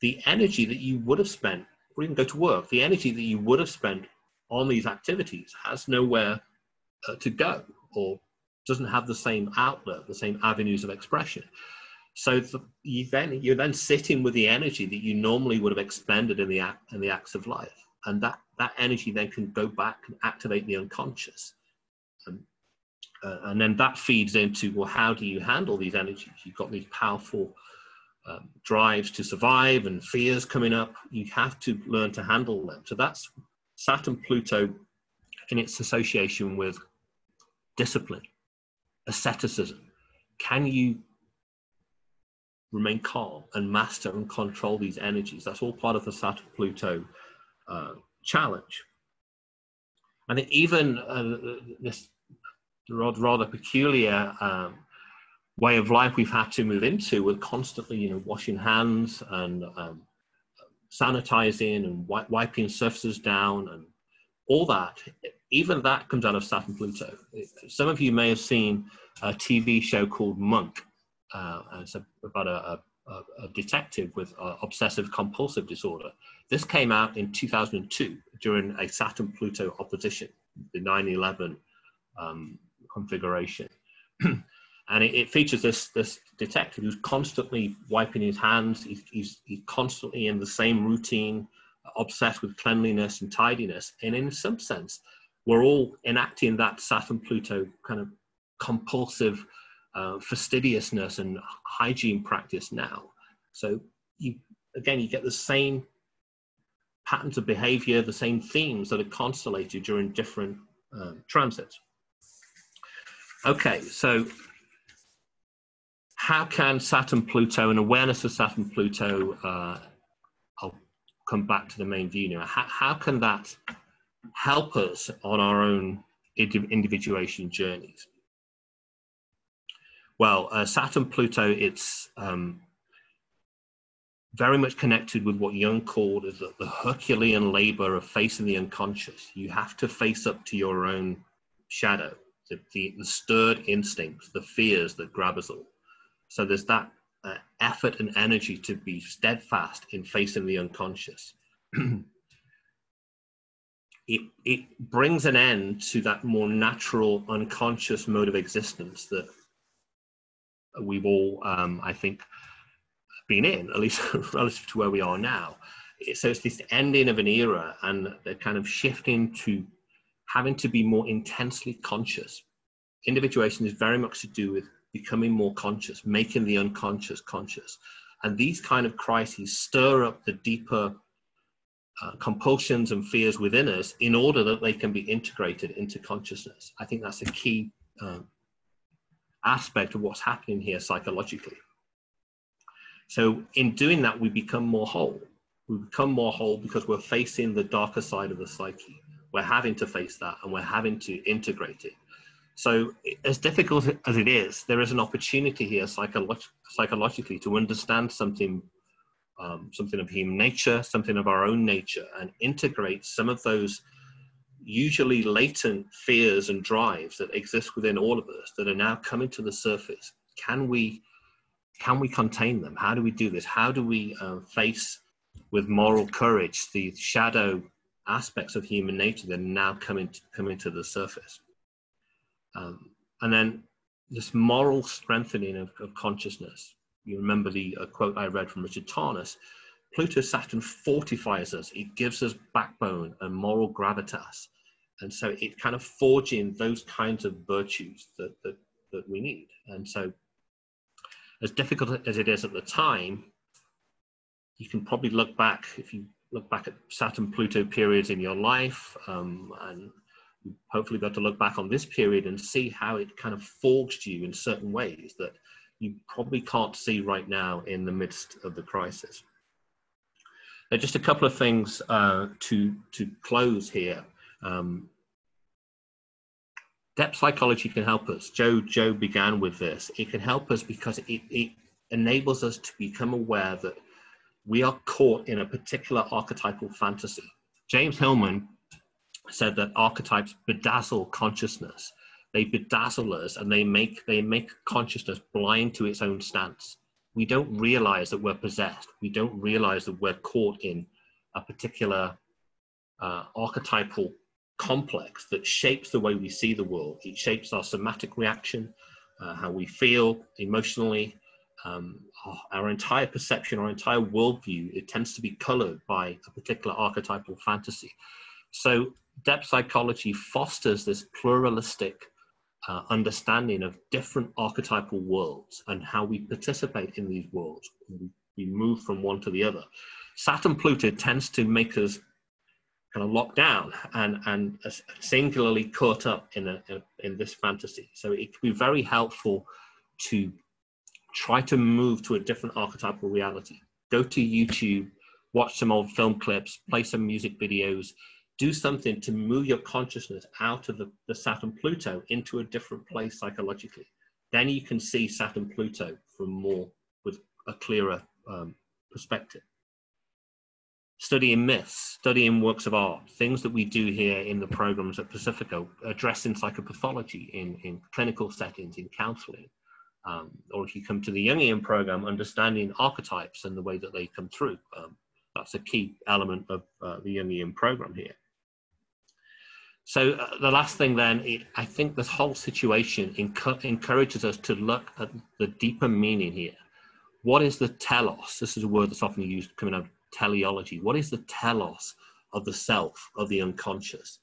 the energy that you would have spent, or even go to work, the energy that you would have spent on these activities has nowhere uh, to go or doesn't have the same outlet, the same avenues of expression. So the, you then you're then sitting with the energy that you normally would have expended in the act in the acts of life, and that that energy then can go back and activate the unconscious, uh, and then that feeds into well, how do you handle these energies? You've got these powerful um, drives to survive and fears coming up. You have to learn to handle them. So that's Saturn Pluto in its association with discipline, asceticism. Can you remain calm and master and control these energies? That's all part of the Saturn Pluto uh, challenge. And even uh, this rather peculiar um, way of life we've had to move into with constantly, you know, washing hands and um, sanitizing and wiping surfaces down and all that, even that comes out of Saturn Pluto. Some of you may have seen a TV show called Monk. Uh, it's about a, a, a, detective with uh, obsessive compulsive disorder. This came out in 2002 during a Saturn Pluto opposition, the 9 11 um, configuration. and it, it, features this this detective who's constantly wiping his hands. He's, he's, he's constantly in the same routine, obsessed with cleanliness and tidiness. And in some sense, we're all enacting that Saturn Pluto kind of compulsive uh, fastidiousness and hygiene practice now. So you again, you get the same patterns of behavior, the same themes that are constellated during different um, transits. Okay, so how can Saturn Pluto and awareness of Saturn Pluto, uh, I'll come back to the main view now, how, how can that help us on our own individuation journeys? Well, uh, Saturn Pluto, it's um, very much connected with what Jung called as the, the Herculean labor of facing the unconscious. You have to face up to your own shadow, the, the, the stirred instincts, the fears that grab us all. So there's that uh, effort and energy to be steadfast in facing the unconscious. it, it brings an end to that more natural unconscious mode of existence that we've all, um, I think, been in, at least relative to where we are now. So it's this ending of an era and the kind of shifting to having to be more intensely conscious. Individuation is very much to do with becoming more conscious, making the unconscious conscious. And these kind of crises stir up the deeper uh, compulsions and fears within us in order that they can be integrated into consciousness. I think that's a key um, aspect of what's happening here psychologically. So, in doing that, we become more whole. We become more whole because we're facing the darker side of the psyche. We're having to face that and we're having to integrate it. So, as difficult as it is, there is an opportunity here psycholo- psychologically to understand something, um, something of human nature, something of our own nature, and integrate some of those usually latent fears and drives that exist within all of us that are now coming to the surface. Can we, can we contain them? How do we do this? How do we uh, face with moral courage the shadow aspects of human nature that are now coming to, coming to the surface? Um, and then this moral strengthening of, of consciousness. You remember the uh, quote I read from Richard Tarnas Pluto Saturn fortifies us, it gives us backbone and moral gravitas. And so it kind of forging those kinds of virtues that, that, that we need. And so, as difficult as it is at the time, you can probably look back, if you look back at Saturn Pluto periods in your life um, and hopefully able to look back on this period and see how it kind of forged you in certain ways that you probably can't see right now in the midst of the crisis. Now, just a couple of things uh, to, to close here. Um, depth psychology can help us. Joe, Joe began with this. It can help us because it, it enables us to become aware that we are caught in a particular archetypal fantasy. James Hillman said that archetypes bedazzle consciousness. they bedazzle us and they make they make consciousness blind to its own stance we don't realize that we're possessed we don't realize that we're caught in a particular uh, archetypal complex that shapes the way we see the world it shapes our somatic reaction uh, how we feel emotionally um, our, entire perception our entire worldview it tends to be colored by a particular archetypal fantasy so depth psychology fosters this pluralistic uh, understanding of different archetypal worlds and how we participate in these worlds. We move from one to the other. Saturn Pluto tends to make us kind of locked down and, and singularly caught up in, a, in this fantasy. So it can be very helpful to try to move to a different archetypal reality. Go to YouTube, watch some old film clips, play some music videos, do something to move your consciousness out of the, the Saturn Pluto into a different place psychologically. Then you can see Saturn Pluto from more with a clearer um, perspective. Studying myths, studying works of art, things that we do here in the programs at Pacifica, addressing psychopathology in, in clinical settings, in counseling. Um, or if you come to the Jungian program, understanding archetypes and the way that they come through. Um, that's a key element of uh, the Jungian program here. So uh, the last thing then, it, I think this whole situation encourages us to look at the deeper meaning here. What is the telos? This is a word that's often used coming out of teleology. What is the telos of the self, of the unconscious,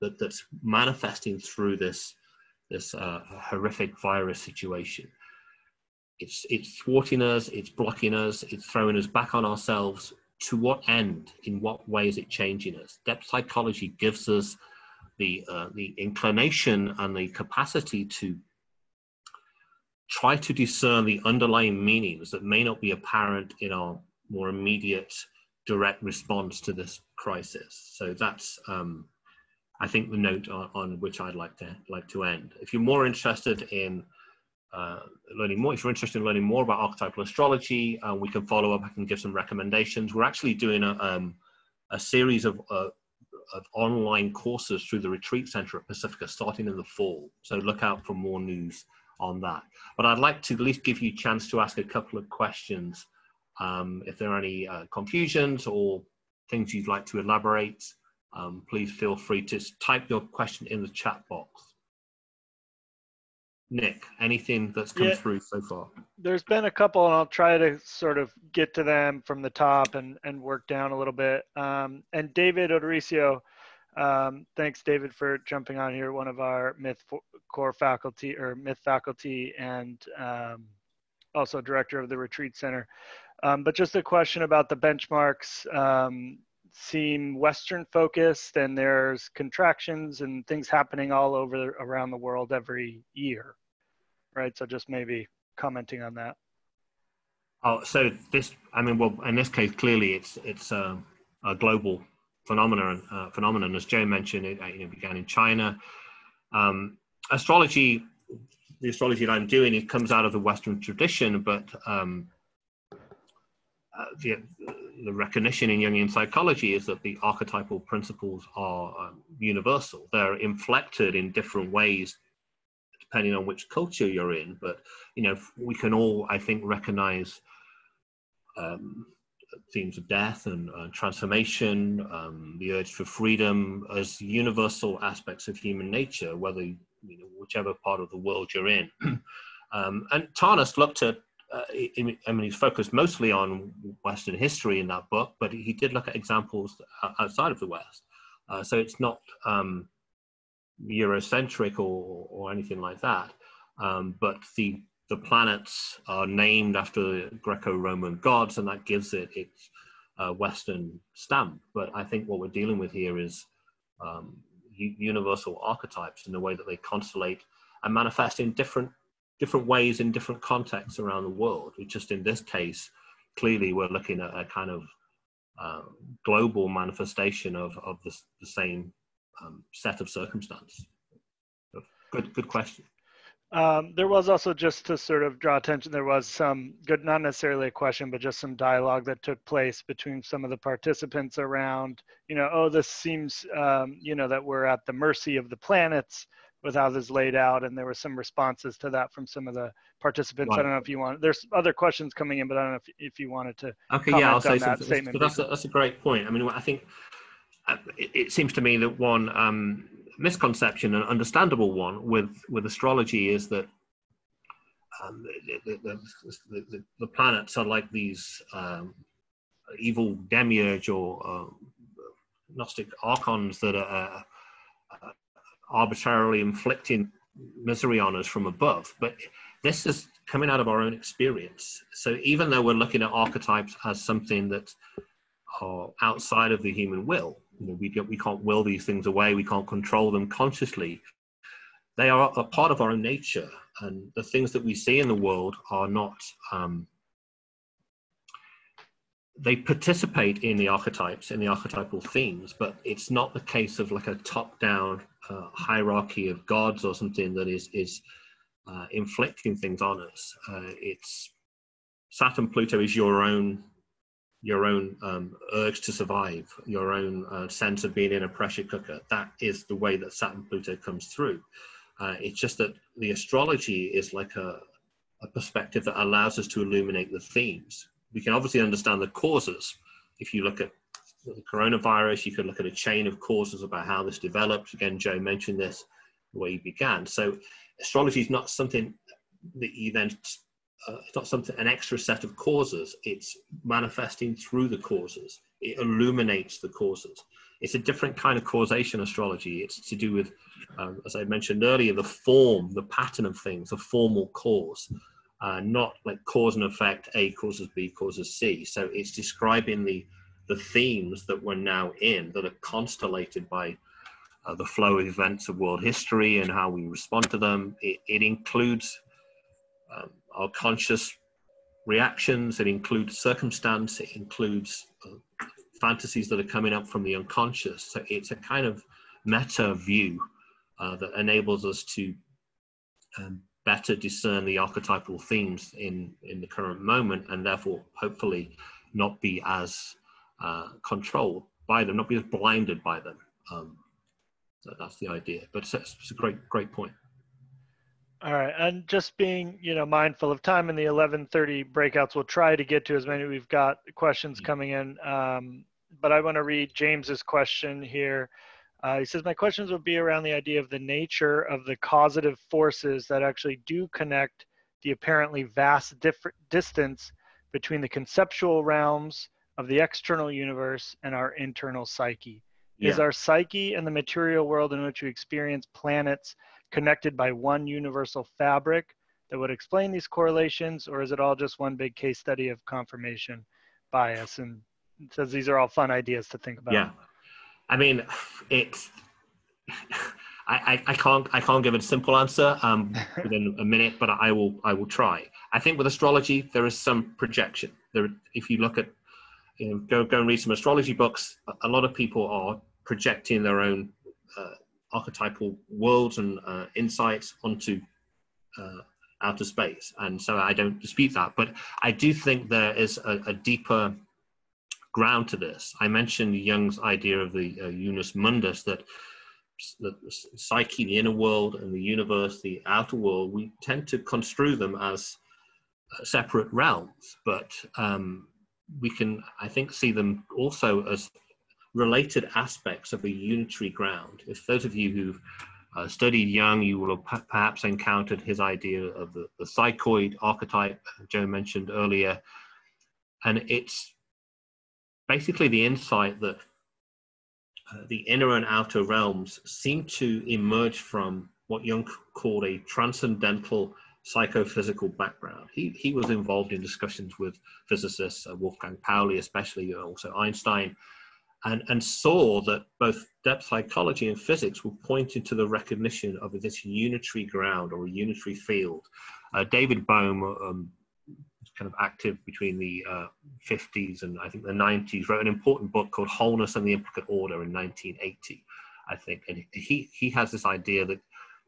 that, that's manifesting through this, this uh, horrific virus situation? It's, it's thwarting us, it's blocking us, it's throwing us back on ourselves. To what end? In what way is it changing us? Depth psychology gives us the uh, the inclination and the capacity to try to discern the underlying meanings that may not be apparent in our more immediate direct response to this crisis. So that's um, I think the note on, on, which I'd like to like to end. If you're more interested in uh, learning more, if you're interested in learning more about archetypal astrology, uh, we can follow up. I can give some recommendations. We're actually doing a, um, a series of uh, of online courses through the retreat center at Pacifica starting in the fall. So look out for more news on that. But I'd like to at least give you a chance to ask a couple of questions. Um, if there are any uh, confusions or things you'd like to elaborate, um, please feel free to type your question in the chat box. Nick, anything that's come yeah, through so far? There's been a couple, and I'll try to sort of get to them from the top and, and work down a little bit. Um, and David Odorisio, um, thanks, David, for jumping on here, one of our Myth core faculty or Myth faculty, and um, also director of the Retreat Center. Um, but just a question about the benchmarks um, seem Western focused, and there's contractions and things happening all over around the world every year, right? So just maybe commenting on that. Oh, so this, I mean, well, in this case, clearly it's it's a, a global phenomenon. Uh, phenomenon, as Joe mentioned, it you know, began in China. Um, astrology, the astrology that I'm doing, it comes out of the Western tradition, but um, uh, the, the recognition in Jungian psychology is that the archetypal principles are um, universal. They're inflected in different ways depending on which culture you're in. But you know, we can all, I think, recognize um, themes of death and uh, transformation, um, the urge for freedom as universal aspects of human nature, whether you know, whichever part of the world you're in. um, and Tarnas looked at uh, I mean, he's focused mostly on Western history in that book, but he did look at examples outside of the West. Uh, so it's not um, Eurocentric or, or anything like that. Um, but the the planets are named after the Greco-Roman gods, and that gives it its uh, Western stamp. But I think what we're dealing with here is um, universal archetypes in the way that they constellate and manifest in different different ways in different contexts around the world. It's just in this case, clearly we're looking at a kind of uh, global manifestation of, of the, the same um, set of circumstances. Good, good question. Um, there was also just to sort of draw attention, there was some good, not necessarily a question, but just some dialogue that took place between some of the participants around, you know, oh, this seems, um, you know, that we're at the mercy of the planets with how this laid out, and there were some responses to that from some of the participants. Right. I don't know if you want. There's other questions coming in, but I don't know if, if you wanted to. Okay, yeah, I'll say that something. statement, But that's a, that's a great point. I mean, I think uh, it, it seems to me that one um, misconception, an understandable one, with with astrology is that um, the, the, the, the, the planets are like these um, evil demiurge or uh, Gnostic archons that are uh, arbitrarily inflicting misery on us from above. But this is coming out of our own experience. So even though we're looking at archetypes as something that are outside of the human will, you know, we, we can't will these things away, we can't control them consciously. They are a part of our own nature, and the things that we see in the world are not. Um, they participate in the archetypes, in the archetypal themes, but it's not the case of like a top-down uh, hierarchy of gods or something that is is uh, inflicting things on us. Uh, it's Saturn Pluto is your own your own um, urge to survive, your own uh, sense of being in a pressure cooker. That is the way that Saturn Pluto comes through. Uh, it's just that the astrology is like a, a perspective that allows us to illuminate the themes. We can obviously understand the causes. If you look at the coronavirus, you could look at a chain of causes about how this developed. Again, Joe mentioned this the way you began. So astrology is not something that you then uh, it's not something an extra set of causes. It's manifesting through the causes. It illuminates the causes. It's a different kind of causation astrology. It's to do with um, as i mentioned earlier the form the pattern of things the formal cause uh, not like cause and effect a causes b causes c. So it's describing the the themes that we're now in that are constellated by uh, the flow of events of world history and how we respond to them. It, it includes um, our conscious reactions, it includes circumstance, it includes uh, fantasies that are coming up from the unconscious. So it's a kind of meta view uh, that enables us to um, better discern the archetypal themes in, in the current moment and therefore hopefully not be as uh, controlled by them, not be as blinded by them. Um, so that's the idea. But it's, it's a great, great point. All right, and just being you know mindful of time in the 11:30 breakouts, we'll try to get to as many. We've got questions coming in, um, but I want to read James's question here. Uh, he says, "My questions would be around the idea of the nature of the causative forces that actually do connect the apparently vast different distance between the conceptual realms of the external universe and our internal psyche. Is our psyche and the material world in which we experience planets connected by one universal fabric that would explain these correlations, or is it all just one big case study of confirmation bias? And says these are all fun ideas to think about. Yeah, I mean, it's. I, I, I can't I can't give a simple answer um, within a minute, but I will I will try. I think with astrology there is some projection. There, if you look at, you know, go go and read some astrology books. A- lot of people are projecting their own uh, archetypal worlds and uh, insights onto uh, outer space, and so I don't dispute that. But I do think there is a, a deeper ground to this. I mentioned Jung's idea of the uh, unus mundus that the psyche, the inner world, and the universe, the outer world, we tend to construe them as uh, separate realms, but um, we can, I think, see them also as related aspects of a unitary ground. If those of you who've uh, studied Jung, you will have per- perhaps encountered his idea of the, the psychoid archetype Joe mentioned earlier. And it's basically the insight that uh, the inner and outer realms seem to emerge from what Jung called a transcendental psychophysical background. He, he was involved in discussions with physicists, uh, Wolfgang Pauli especially, and also Einstein, and, and saw that both depth psychology and physics were pointing to the recognition of this unitary ground or a unitary field. Uh, David Bohm, um, kind of active between the uh, 50s and I think the 90s, wrote an important book called Wholeness and the Implicate Order in 1980, I think. And he, he has this idea that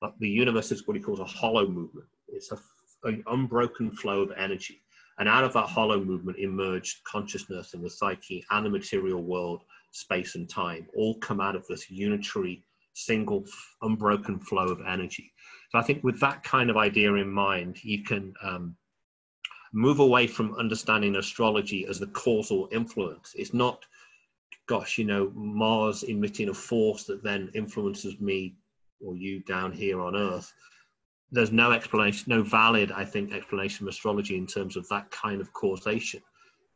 uh, the universe is what he calls a holomovement. It's a, an unbroken flow of energy. And out of that holomovement emerged consciousness and the psyche and the material world, space and time, all come out of this unitary single unbroken flow of energy. So I think with that kind of idea in mind, you can um, move away from understanding astrology as the causal influence. It's not, gosh, you know, Mars emitting a force that then influences me or you down here on Earth. There's no explanation, no valid, I think, explanation of astrology in terms of that kind of causation.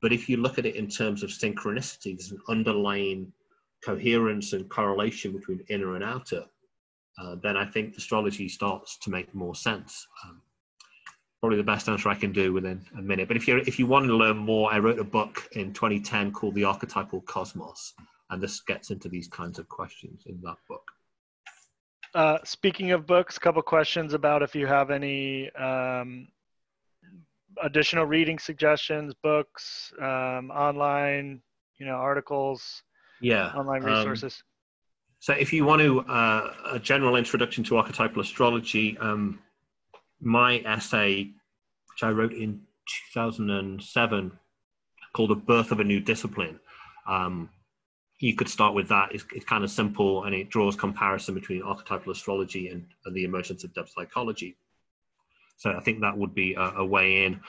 But if you look at it in terms of synchronicity, there's an underlying coherence and correlation between inner and outer. Uh, then I think astrology starts to make more sense. Um, probably the best answer I can do within a minute. But if you if you want to learn more, I wrote a book in 2010 called The Archetypal Cosmos, and this gets into these kinds of questions in that book. Uh, speaking of books, a couple questions about if you have any um, additional reading suggestions, books, um, online, you know, articles, yeah, online um, resources. Um, so, if you want to uh, a general introduction to archetypal astrology, um, my essay, which I wrote in 2007, called "The Birth of a New Discipline." Um, you could start with that. It's, it's, kind of simple and it draws comparison between archetypal astrology and, and the emergence of depth psychology. So I think that would be a, a way in.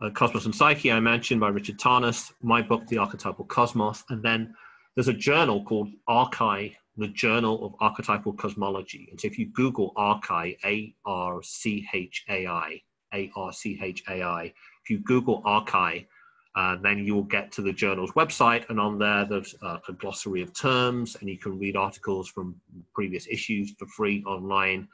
Uh, Cosmos and Psyche, I mentioned by Richard Tarnas, my book, The Archetypal Cosmos. And then there's a journal called Archai, the Journal of Archetypal Cosmology. And so if you Google Archai, A R C H A I, A R C H A I, if you Google Archai, uh, then you will get to the journal's website, and on there there's uh, a glossary of terms, and you can read articles from previous issues for free online.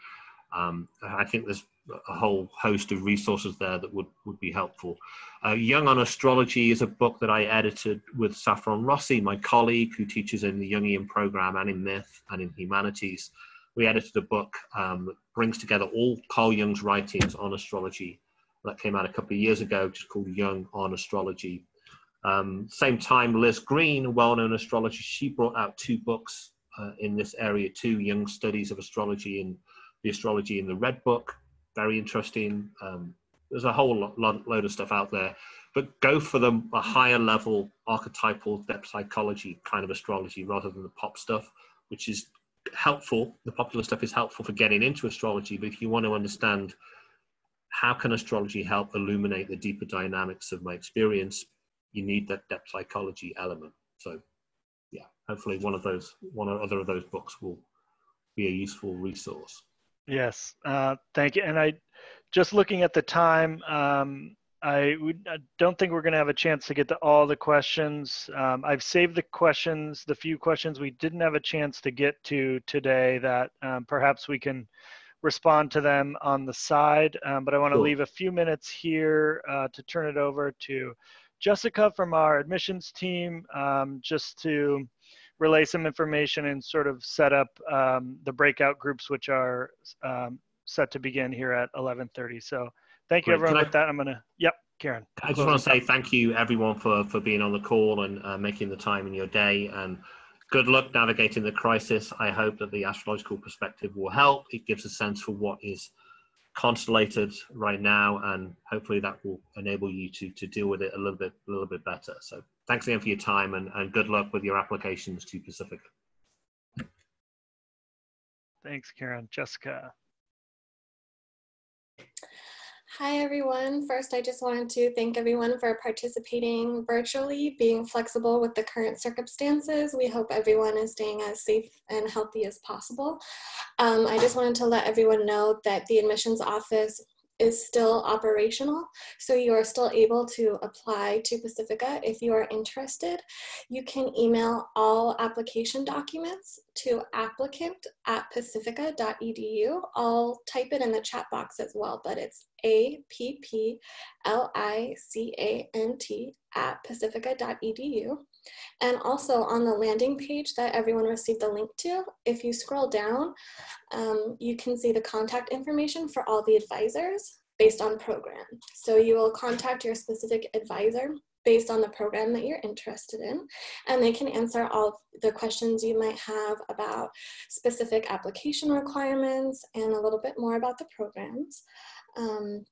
Um, I think there's a whole host of resources there that would, would be helpful. Uh, Jung on Astrology is a book that I edited with Saffron Rossi, my colleague who teaches in the Jungian program and in myth and in humanities. We edited a book um, that brings together all Carl Jung's writings on astrology that came out a couple of years ago, just called Jung on Astrology. Um, same time, Liz Greene, a well-known astrologer, she brought out two books uh, in this area too, Jung Studies of Astrology and the Astrology in the Red Book. Very interesting. Um, there's a whole lot, lot, load of stuff out there, but go for the a higher level archetypal depth psychology kind of astrology rather than the pop stuff, which is helpful. The popular stuff is helpful for getting into astrology, but if you want to understand how can astrology help illuminate the deeper dynamics of my experience? You need that depth psychology element. So, yeah, hopefully one of those, one or other of those books will be a useful resource. Yes, uh, thank you. And I, just looking at the time, um, I, I, don't think we're going to have a chance to get to all the questions. Um, I've saved the questions, the few questions we didn't have a chance to get to today that um, perhaps we can respond to them on the side. Um, but I want to cool. leave a few minutes here uh, to turn it over to Jessica from our admissions team um, just to relay some information and sort of set up um, the breakout groups, which are um, set to begin here at 11:30. So thank you, Great. everyone. With that, I'm gonna. Yep, Keiron. I just want to say thank you, everyone, for for being on the call and uh, making the time in your day and good luck navigating the crisis. I hope that the astrological perspective will help. It gives a sense for what is constellated right now, and hopefully that will enable you to to deal with it a little bit a little bit better. So thanks again for your time, and, and good luck with your applications to Pacifica. Thanks, Keiron. Jessica. Hi, everyone. First, I just wanted to thank everyone for participating virtually, being flexible with the current circumstances. We hope everyone is staying as safe and healthy as possible. Um, I just wanted to let everyone know that the admissions office is still operational. So you are still able to apply to Pacifica if you are interested. You can email all application documents to applicant at pacifica.edu. I'll type it in the chat box as well, but it's A-P-P-L-I-C-A-N-T at pacifica.edu. And also on the landing page that everyone received the link to, if you scroll down, um, you can see the contact information for all the advisors based on program. So you will contact your specific advisor based on the program that you're interested in, and they can answer all the questions you might have about specific application requirements and a little bit more about the programs. Um,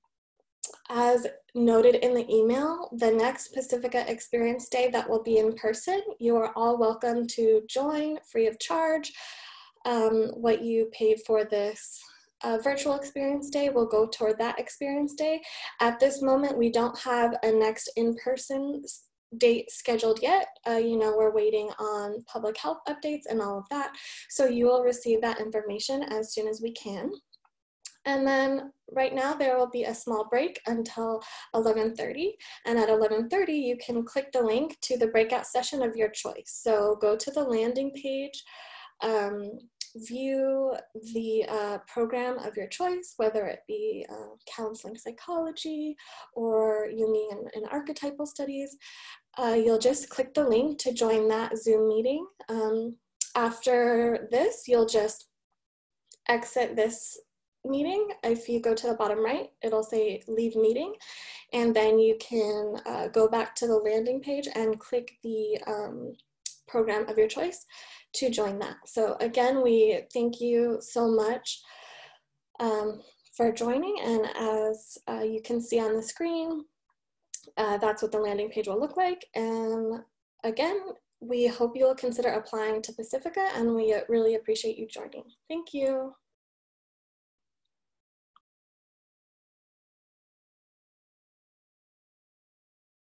as noted in the email, the next Pacifica Experience Day that will be in person, you are all welcome to join free of charge. um, what you paid for this uh, virtual experience day will go toward that experience day. At this moment, we don't have a next in-person date scheduled yet. Uh, you know, we're waiting on public health updates and all of that. So you will receive that information as soon as we can. And then right now there will be a small break until 11.30. And at 11.30, you can click the link to the breakout session of your choice. So go to the landing page, um, view the uh, program of your choice, whether it be uh, counseling psychology or Jungian and archetypal studies. Uh, you'll just click the link to join that Zoom meeting. Um, after this, you'll just exit this meeting. If you go to the bottom right, it'll say leave meeting. And then you can uh, go back to the landing page and click the um, program of your choice to join that. So again, we thank you so much um, for joining. And as uh, you can see on the screen, uh, that's what the landing page will look like. And again, we hope you'll consider applying to Pacifica and we really appreciate you joining. Thank you.